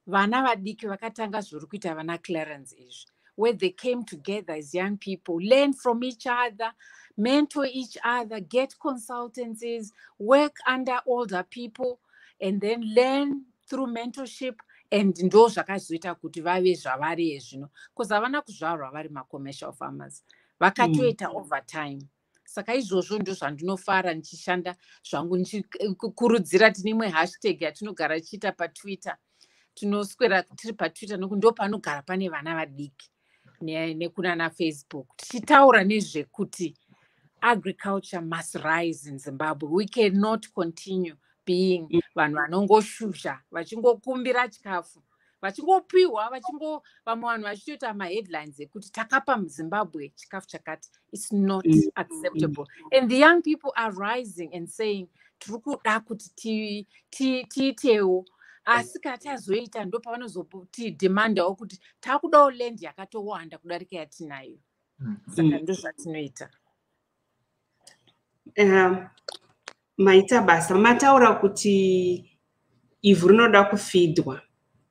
Vana vadiki vakatanga zviri kuita vana clarence izvi where they came together as young people learn from each other mentor each other get consultancies work under older people and then learn through mentorship and ndo zvakazoita kuti vave zvavari hezvino bcause havana kuzvarwa vari macommercial farmers vakatoita mm. over time saka izvozvo ndo zvandinofara ndichishanda zvangu ndichikurudzira tine imwe hashtag yatinogara tichiita patwitter tinoswera tiri patwitter nokuti ndo panogara pane vana vadiki nekunana facebook tichitaura nezvekuti agriculture must rise in zimbabwe. We cannot continue being vanhu vanongoshusha vachingokumbira chikafu vachingopiwa vachingo vamwe vanhu vachitoita maheadlines ekuti takapa muzimbabwe chikafu chakati its not acceptable. And the young people are rising and saying tiri kuda kuti tiitewo asi kana tazoita ndo pavanozotidhemandawo kuti takudawo land yakatowanda kudarika yatinayo. Saka ndo zvatinoita. Maita basa. Mataura kuti ivhu rinoda kufidwa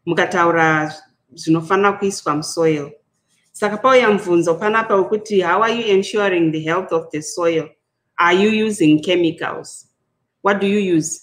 mukataura zvinofanira kuiswa musoil. Saka pauya mubvunzo panapa wekuti how are you ensuring the health of the soil? Are you using chemicals? What do you use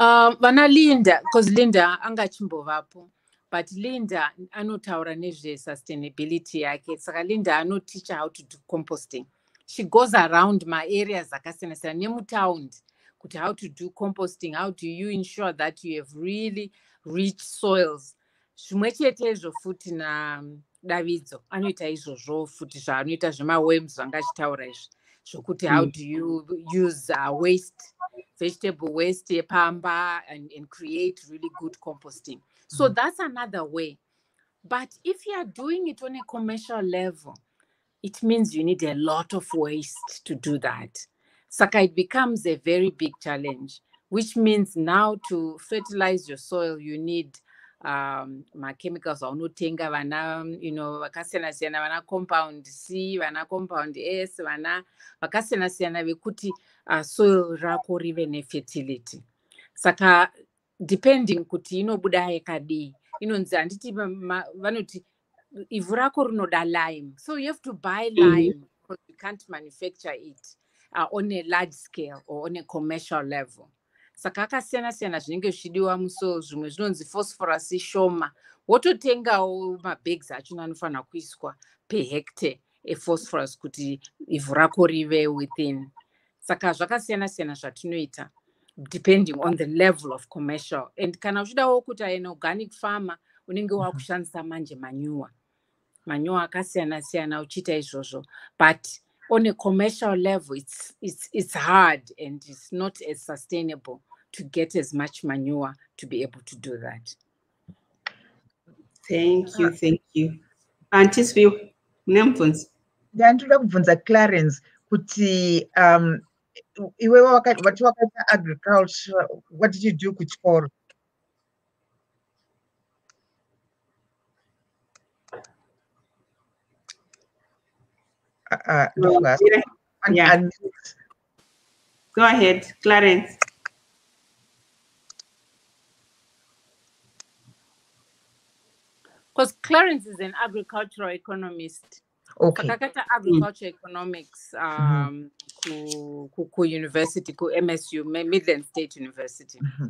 uh, vana linda because linda anga achimbovapo but linda anotaura nezvesustainability yake. Saka linda anoticha how to do composting. She goes around maareas akasiyana siyana nemutaundi kuti how to do composting how do you ensure that you have really rich soils? Zvimwe chetezvo futi nadavidzo anoita izvozvo futi zvaanoita zvemaworms zvanga achitaura izvi zvokuti how do you use uh, waste vegetable waste yepamba and, and create really good composting so mm. that's another way but if you are doing it on a commercial level it means you need a lot of waste to do that. Saka it becomes a very big challenge, which means now to fertilize your soil, you need um, chemicals aunotenga vana you know vakasiyana siyana vana compound c vana compound s vana vakasiyana siyana vekuti uh, soil rako rive nefertility. Saka depending kuti inobuda yakadii inonzi handiti vanoti ivhu rako rinoda lime. So you have to buy lime mm. because you can't manufacture it uh, on a large scale or on a commercial level saka akasiyana siyana zvinenge zvichidiwa muso zvimwe zvinonzi phosphorus shoma. Wototengawo mabags achona anofanira kuiswa pehectare ephosphorus kuti ivhu rako rive within. Saka zvakasiyana siyana zvatinoita depending on the level of commercial. And kana uchidawo kuti ain organic farmer unenge wakushandisa manje manyuwa manyuwa akasiyana siyana uchiita izvozvo but on a commercial level it's, it's, it's hard and it's not as sustainable to get as much manure to be able to do that thank you thank you antisview nemubvunzo ndandoda kubvunza clarence kuti um, iwe wati wakaita agriculture what did you do kuchikoro Uh, no, yeah. And, Go ahead, Clarence. Because Clarence is an agricultural economist. Okay. Kakakata agriculture mm. economics um, mm-hmm. ku, ku, university, ku MSU, Midland State University. Mm-hmm.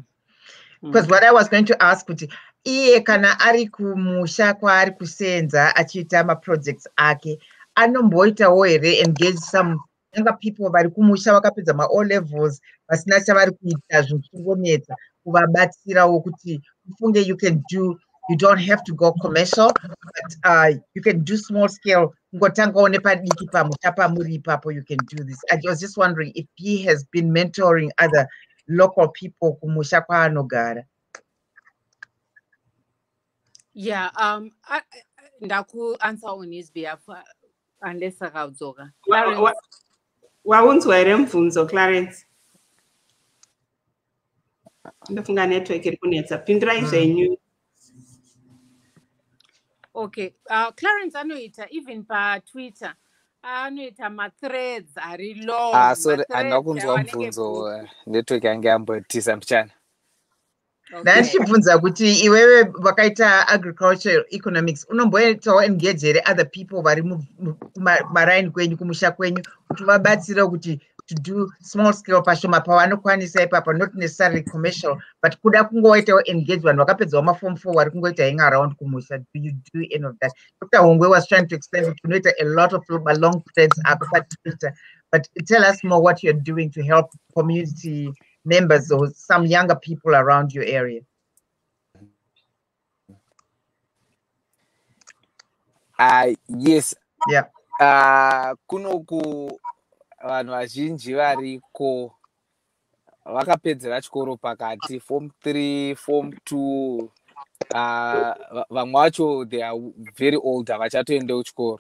Because mm. what I was going to ask kuti iye kana ari kumusha kwaari kusenza achiita maprojects ake anomboitawo here engage some younger people vari kumusha vakapedza maall levels vasina chavari kuita zvichimbonetsa kuvabatsirawo kuti ufunge you can do you don't have to go commercial but uh, you can do small scale. Ngotangawo nepadiki pamusha pamuri ipapo you can do this. I was just wondering if he has been mentoring other local people kumusha kwaanogara yeah um ndakuanswer on his behalf unless akadzoka Wa- Clarence, wa- waunzwa here mubvunzo clarence? Ndofunga network iri kunetsa. Pindurai zvenyu okay uh, clarence anoita even patwitter anoita mathreads ari long ah sorry handina kunzwa mubvunzo network yange yambotisa mbichana ndanga okay. Ndichibvunza kuti iwewe vakaita agriculture economics unomboitawo engage here other people vari kumaraini kwenyu kumusha kwenyu kuti vabatsire kuti to do small scale pashoma pavanokwanisa ipapa not necessarily commercial but kuda kungoitawo engage vanhu vakapedzawo maform four vari kungoita hang around kumusha. Do you do any of that? Dr hungwe was trying to explain kuti unoita a lot of long threads apa patwitter but tell us more what you're doing to help community members or some younger people around your area. ah yes. Yeah. Ah, kunoku vanhu vazhinji variko. Vakapedzera chikoro pakati form three form two. Va- vamwe vacho they are very old havachatoendewo chikoro.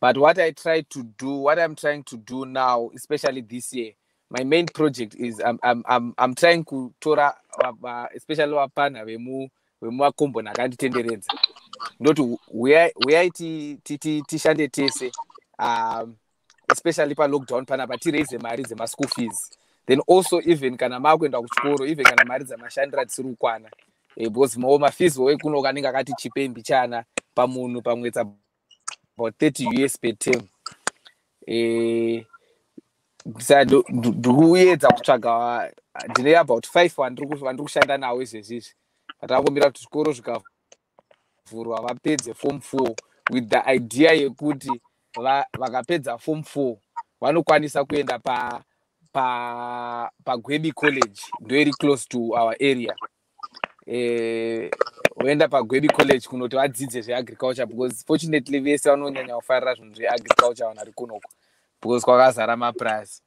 But what i try to do what i'm trying to do now especially this year my main project is i'm, I'm, I'm, I'm trying kutora especially vapana vemu vemumakomboni akanditenderedza ndoti uyai uyai ti- ti- ti- tishande tese um, especially palockdown panapa tiraise mari dzemaschool fees. Then also even kana maakuenda kuchikoro even kana mari dzamashandira dzisiri kukwana eh, because mawo mafees wekuno kanenge akati chipei mbichana pamunhu pamwedzi about 30 us per term. Sa ndo- ndo- ndikuedza kutsvaga va- ndine about five vandiri ku- vandiri kushanda navo izvezvizvi. Vatangomira kuti zvikoro zvikavhurwa vapedze form four with the idea yekuti va- vakapedza form four vanokwanisa kuenda pa pa pagwebi college ndo iri close to our area. Eh, voenda pagwebi college kunoti vadzidze zveagriculture because fortunately vese vanonyanya kufarira zvinhu zveagriculture vanhu vari kunoko because kwakazara mapurasi.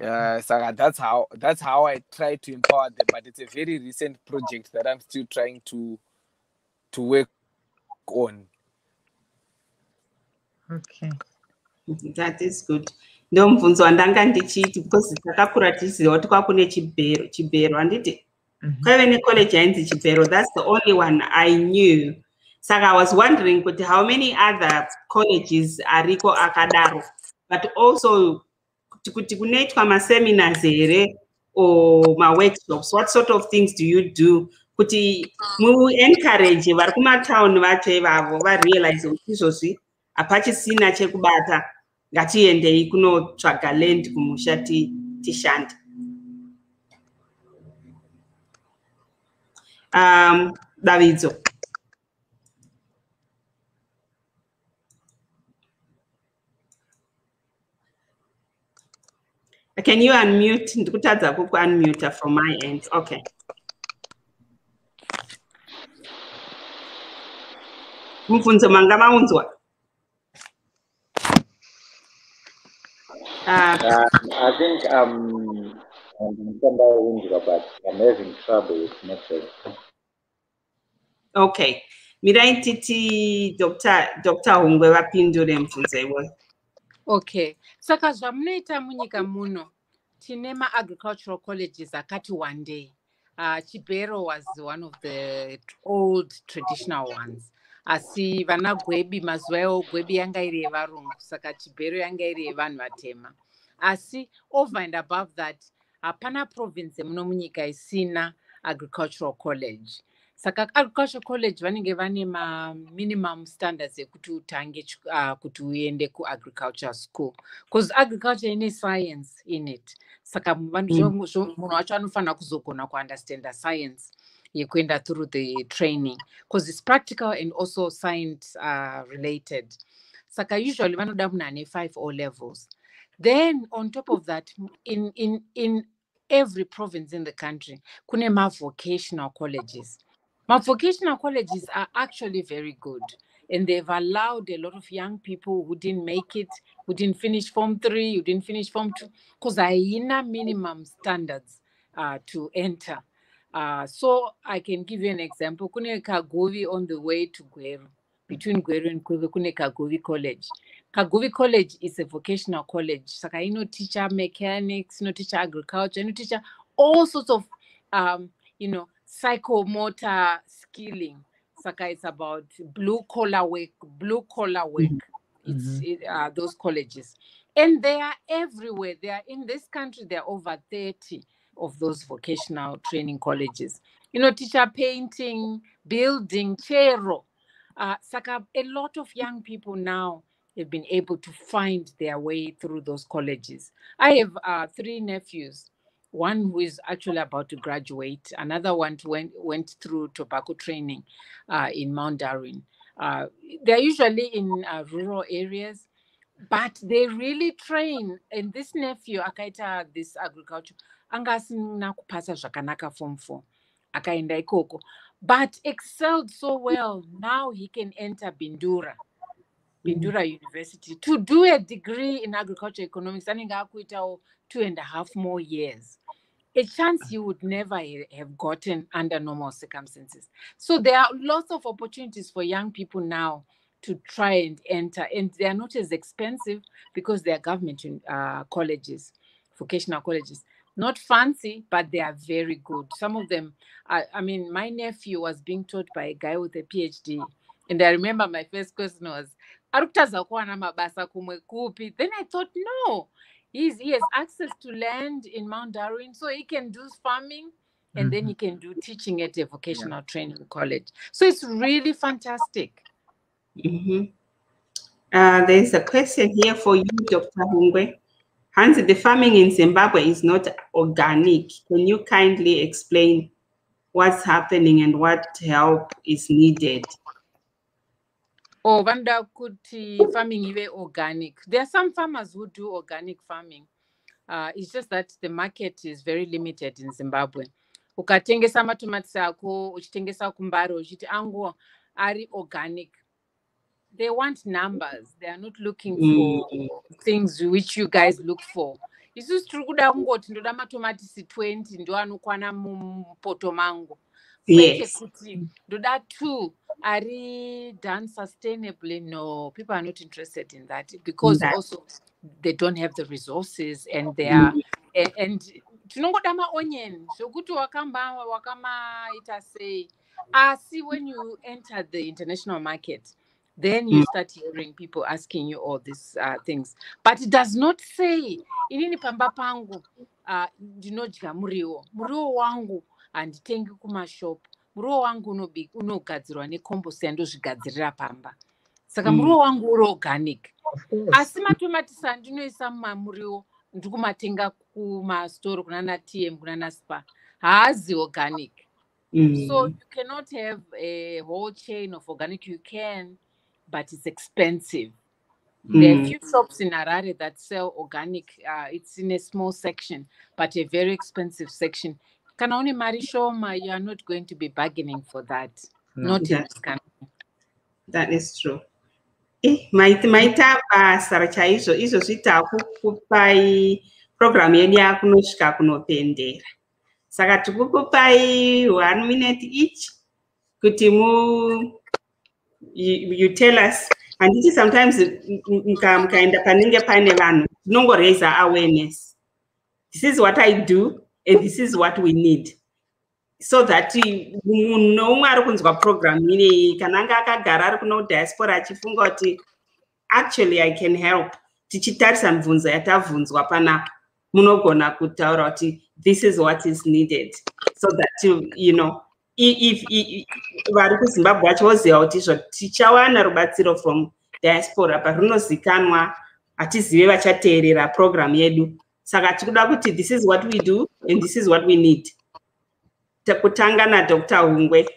Uh, saka that's how that's how i try to empower them but it's a very recent project that i'm still trying to to work on Okay. that is good ndo mubvunzo wandanga ndichiti because takakura tichiziva kuti kwakune chibhero chibhero handiti Mhm. kwaive necollege yainzi chibhero that's the only one i knew saka i was wondering kuti how many other colleges ariko akadaro but also kuti kunoitwa maseminars here or maworkshops what sort of things do you do kuti muencourage vari kumatauni vacho ivavo varealize kuti izvozvi hapachisina chekubata. Ngatiendei kunotsvaga land kumusha ti- tishande. Um, davidzo. Can you unmute? Ndikutadza kukuunmute from my end. Okay. Mubvunzo manga maunzwa uh, Uh, I think um, ndinotamba unzwa but I'm having trouble with network. okay. Mirai titi dr dr hungwe vapindure mubvunzo iwoyo okay. Saka zvamunoita munyika muno tine maagricultural colleges akati wandei uh, chibhero was one of the old traditional ones asi vana gwebi mazuva iwo gwebi yanga iri yevarungu saka chibhero yanga iri yevanhu vatema. Asi over and above that hapana province muno munyika isina agricultural college. Saka agricultural college vanenge vane maminimum standards ekuti utange uh, kuti uende kuagriculture school. Bcause agriculture ine science in it. Saka Mm. munhu wacho anofanira kuzogona kuunderstanda science yekuenda through the training because it's practical and also science uh, related. Saka usually vanoda munhu five o levels. Then on top of that in, in, in every province in the country kune mavocational colleges. Mavocational colleges are actually very good and they've allowed a lot of young people who didn't make it who didn't finish form three who didn't finish form two because haina minimum standards uh, to enter uh, so i can give you an example. Kune kaguvi on the way to gweru. Between gweru and kwekwe kune kaguvi college. Kaguvi college is a vocational college. Saka teacher mechanics inoticha agriculture inoticha all sorts of um, you know psychomotor skilling. Saka it's about blue collar work blue collar work. It's it, uh, those colleges. And they are everywhere. They are in this country They are over 30 of those vocational training colleges. You know teacher painting building chero. Uh, a lot of young people now have been able to find their way through those colleges. I have uh, three nephews. One who is actually about to graduate another one went, went through tobacco training uh, in mount darwin. Uh, they're usually in uh, rural areas but they really train. And this nephew akaita this agriculture anga asina kupasa zvakanaka form four akaenda ikoko. But excelled so well now he can enter bindura. Bindura university to do a degree in agriculture economics anenge akuitawo two and a half more years. A chance you would never have gotten under normal circumstances. So there are lots of opportunities for young people now to try and enter and they are not as expensive because they are government uh, colleges vocational colleges not fancy but they are very good some of them I, I mean my nephew was being taught by a guy with a phd and i remember my first question was ari kutadza kuwana mabasa kumwe kupi then i thought no He's, he has access to land in mount darwin so he can do farming and then he can do teaching at a vocational training college so it's really fantastic Mhm. Uh, there's a question here for you, Dr. Hungwe. Hans, the farming in Zimbabwe is not organic. Can you kindly explain what's happening and what help is needed? or vanoda kuti farming ive organic there are some farmers who do organic farming uh, it's just that the market is very limited in zimbabwe ukatengesa matomatisi ako uchitengesa kumbare uchiti angu ari organic they want numbers. They are not looking for mm. things which you guys look for. Isusu tiri kuda kungoti ndoda matomatisi 20 ndo anokwana mupoto mangu kwete Yes. kuti ndoda two ari done sustainably? No people are not interested in that because That- also they don't have the resources and they mm. are a- and tinongoda maonion zvokuti wakamaita sei. Asi when you enter the international market then you Mm. start hearing people asking you all these uh, things. But it does not say inini pamba pangu uh, ndinodya muriwo. Muriwo wangu handitengi kumashopu. Muriwo wangu unobi- unogadzirwa nekombosi yandozvigadzirira pamba. Saka Mm. muriwo wangu uri organic. Asi matomatisi andinoisa mumamuriwo ndikumatenga kumastori kunana tm kunana spa. Haazi organic. So Mm. you cannot have a whole chain of organic. You can but it's expensive there are Mm. few shops in Harare that sell organic. Uh, it's in a small section, but a very expensive section. Kana une mari shoma, you are not going to be bargaining for that. No. Not in Yeah. this country. That is true. Eh, maita maita basa chaizvo izvozvi takukupai programu yedu yakunosvika kunopendera saka tikukupai one minute each kuti mu you, you tell us. Handiti sometimes mukaenda panenge pane vanhu tinongoraise awareness. This is what i do and this is what we need. So that munhu noumwe ari kunzwa program ineyi kana anga akagara ari kuno diaspora achifunga kuti actually i can help. Tichitarisa mibvunzo yatabvunzwa panapa munogona kutaura kuti this is what is needed. So that you, you know vari kuzimbabwe vacho voziva kuti izvo tichawana rubatsiro from diaspora parinozikanwa hatizive vachateerera program yedu. Saka tikuda kuti this is what we do and this is what we need. Ta- kutanga nadr. Hungwe.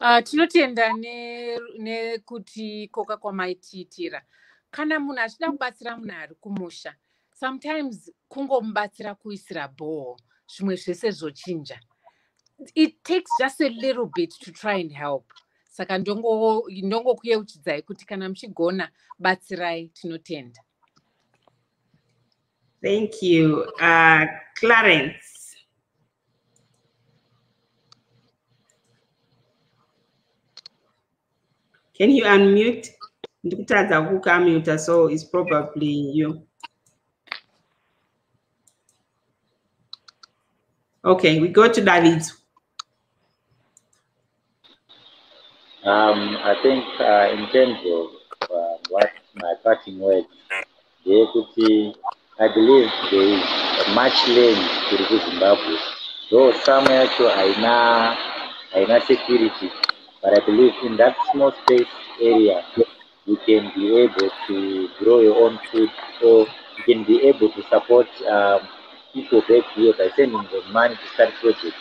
Uh, tinotenda ne- nekuti koka kwamaitiitira kana munhu achida kubatsira munhu ari kumusha sometimes kungomubatsira kuisira bhoo zvimwe zvese zvochinja it takes just a little bit to try and help. Saka ndongo- ndongokuyeuchidzai kuti kana muchigona batsirai tinotenda. Thank you. Uh, clarence. Can you unmute? Ndikutadza kukamuta so is probably you. Okay we go to david Um, I think uh, in terms of uh, what my parting words, the equity, I believe there is a much land to Zimbabwe. Though somewhere to Aina, Aina security, but I believe in that small space area, you can be able to grow your own food, or you can be able to support um, people back here by sending them money to start projects.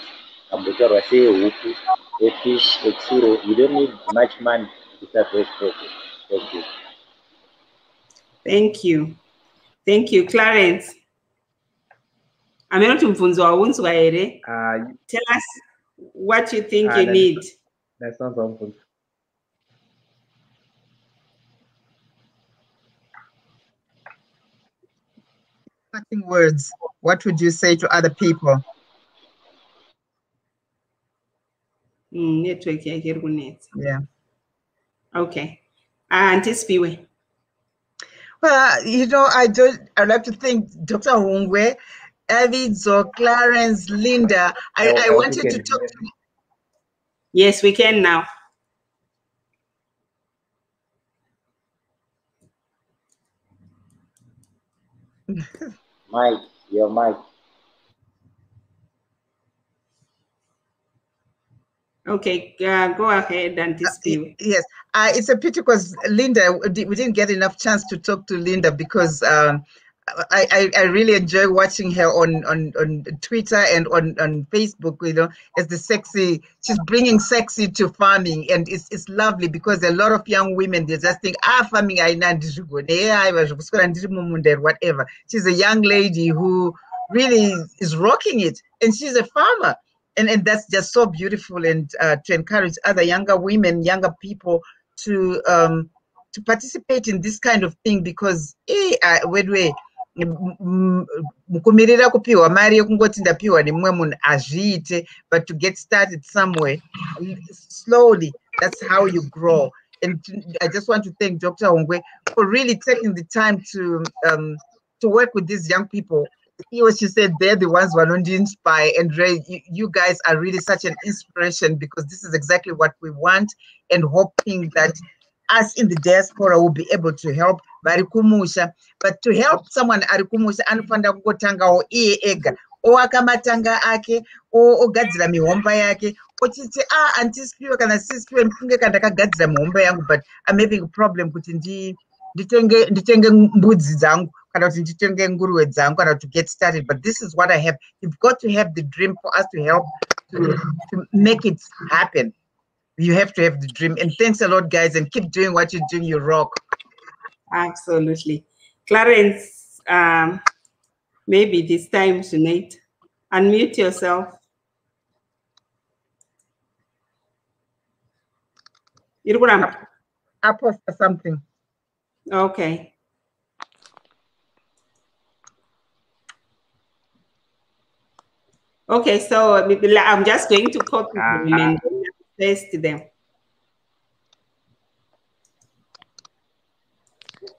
A fish, a zero. You don't need much money to start those projects. Thank you. thank you thank you clarence amene kuti mubvunzo waunzwa here Uh, tell us what you think Ah, you need that sounds awful. Parting words. What would you say to other people? Mm, Mm, network yake iri kunetsa Yeah. okay handisipiwe Well, you know, I don't. I'd like to thank Dr. Hungwe, Evidzo, Clarence, Linda. I, I- I I wanted to talk hear to yes we can now Mike, your mic. Okay uh, go ahead handisipiwe Yes, uh, it's a pity because Linda, we didn't get enough chance to talk to Linda because um, I, I, I really enjoy watching her on, on, on Twitter and on, on Facebook, you know, as the sexy, she's bringing sexy to farming. And it's, it's lovely because a lot of young women, they just think, ah, farming, I whatever. She's a young lady who really is rocking it and she's a farmer and and that's just so beautiful and uh, to encourage other younger women younger people to um to participate in this kind of thing because eh, m- m- mukumirira kupiwa mari yekungoti ndapiwa nemumwe munhu azviite but to get started somewhere slowly that's how you grow. And i just want to thank dr hungwe for really taking the time to um to work with these young people you know, she said they're the ones who are not inspire and Ray, you, you guys are really such an inspiration because this is exactly what we want and hoping that us in the diaspora will be able to help varikumusha but to help someone arikumusha anofanira kungotangawo iye ega owaka matanga ake o- ogadzira mihomba yake ochiti ah handisipiwe kana sisipiwe ndifunge kana ndakagadzira mihomba yangu but i'm having a problem kuti ndi nditenge nditenge mbudzi dzangu kana kuti nditenge nguruwe dzangu kana to get started but this is what i have. You've got to have the dream for us to help to, to make it happen. You have to have the dream. And thanks a lot guys and keep doing what you're doing you rock. Absolutely. Clarence um, maybe this time tonight unmute yourself. Iri kuramba aposta something. Okay okay so i'm just going to copy them and paste them.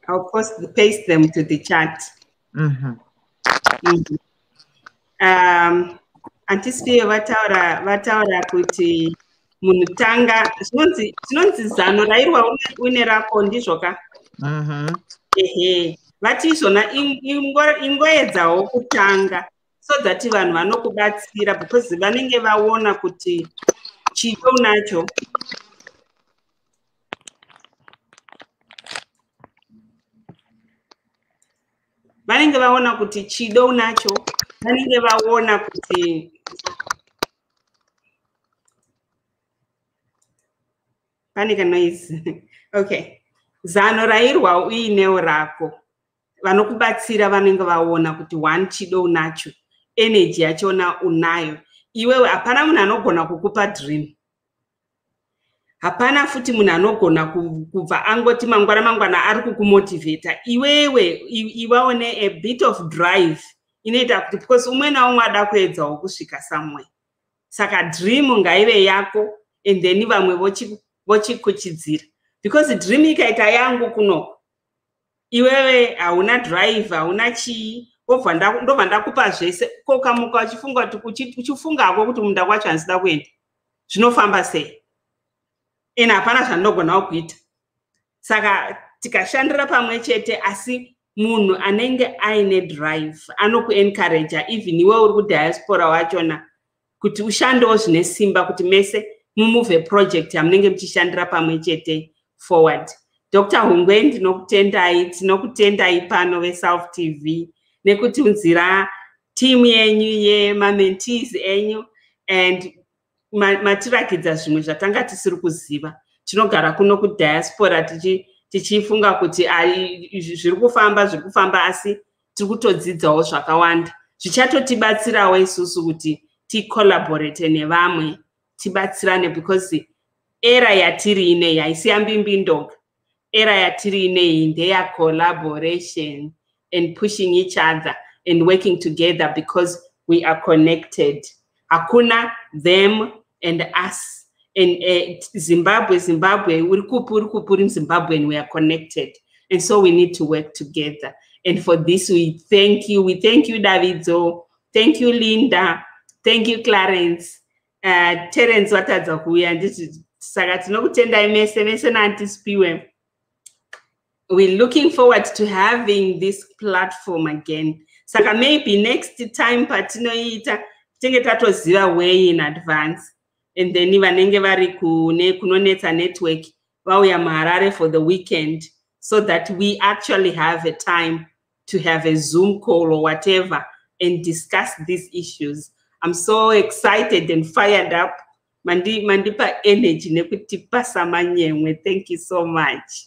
I'll post paste them to the chat. Mhm. Mhm. um antisipiwe vataura vataura kuti munhu tanga zvinonzi zvinonzi zano rairwa une- rako ndizvo ka Mhm. ehe. Vati izvona in- ingo- ingoedzawo kutanga so that vanhu vanokubatsira because vanenge vaona kuti chido unacho. Vanenge vaona kuti chido unacho vanenge vaona kuti pane kanoise okay. Zano rairwa uinewo rako vanokubatsira vanenge vaona kuti one chido unacho energy yachona unayo. Iwewe hapana munhu anogona kukupa dream. Hapana futi munhu anogona ku- kubva angoti mangwana mangwana ari kukumotivheta. Iwewe i- iwawo ne a bit of drive. Inoita kuti because umwe naumwe ada kuedzawo kusvika somewhere. Saka dream ngaive yako and then vamwe vochi- vochikuchidzira. Because dream ikaita yangu kunoko iwewe hauna drive hauna chii wobva ndobva ndakupa zvese. Ko ukamuka uchifunga kuti uchifungako kuti munda kwacho handisida kuenda? Zvinofamba sei? Ene hapana zvandinogonawo kuita saka tikashandira pamwe chete asi munhu anenge aine drive anokuencouraja even iwe uri kudiaspora wachona kuti ushandewo zvine simba kuti mese mumove project yamunenge muchishandira pamwe chete forward. Dr hungwe ndinokutendai tinokutendai pano veself tv nekuti unzira timu yenyu yemamentees enyu and matirakidza zvimwe zvatanga tisiri kuziva. Tinogara kuno kudiaspora tichifunga kuti zviri kufamba zviri kufamba asi tiri kutodzidzawo zvakawanda. Zvichatotibatsirawo isusu kuti ticollaborate nevamwe tibatsirane because era yatiri inei haisi yambimbindoga era yatiri inei ndeyacollaboration and pushing each other and working together because we are connected. Hakuna them and us. And uh, zimbabwe zimbabwe muzimbabwe and we are connected. And so we need to work together. And for this we thank you. We thank you davidzo thank you linda. Thank you clarence. Uh, terence watadza kuuya nditi saka tinokutendai mese mese naantisipiwe we're looking forward to having this platform again. Saka maybe next time patinoita tinge tatoziva way in advance and then vanenge vari kune kunonetsa network vauya muharare for the weekend so that we actually have a time to have a zoom call or whatever and discuss these issues. I'm so excited and fired up. Mandipa energy thank you so much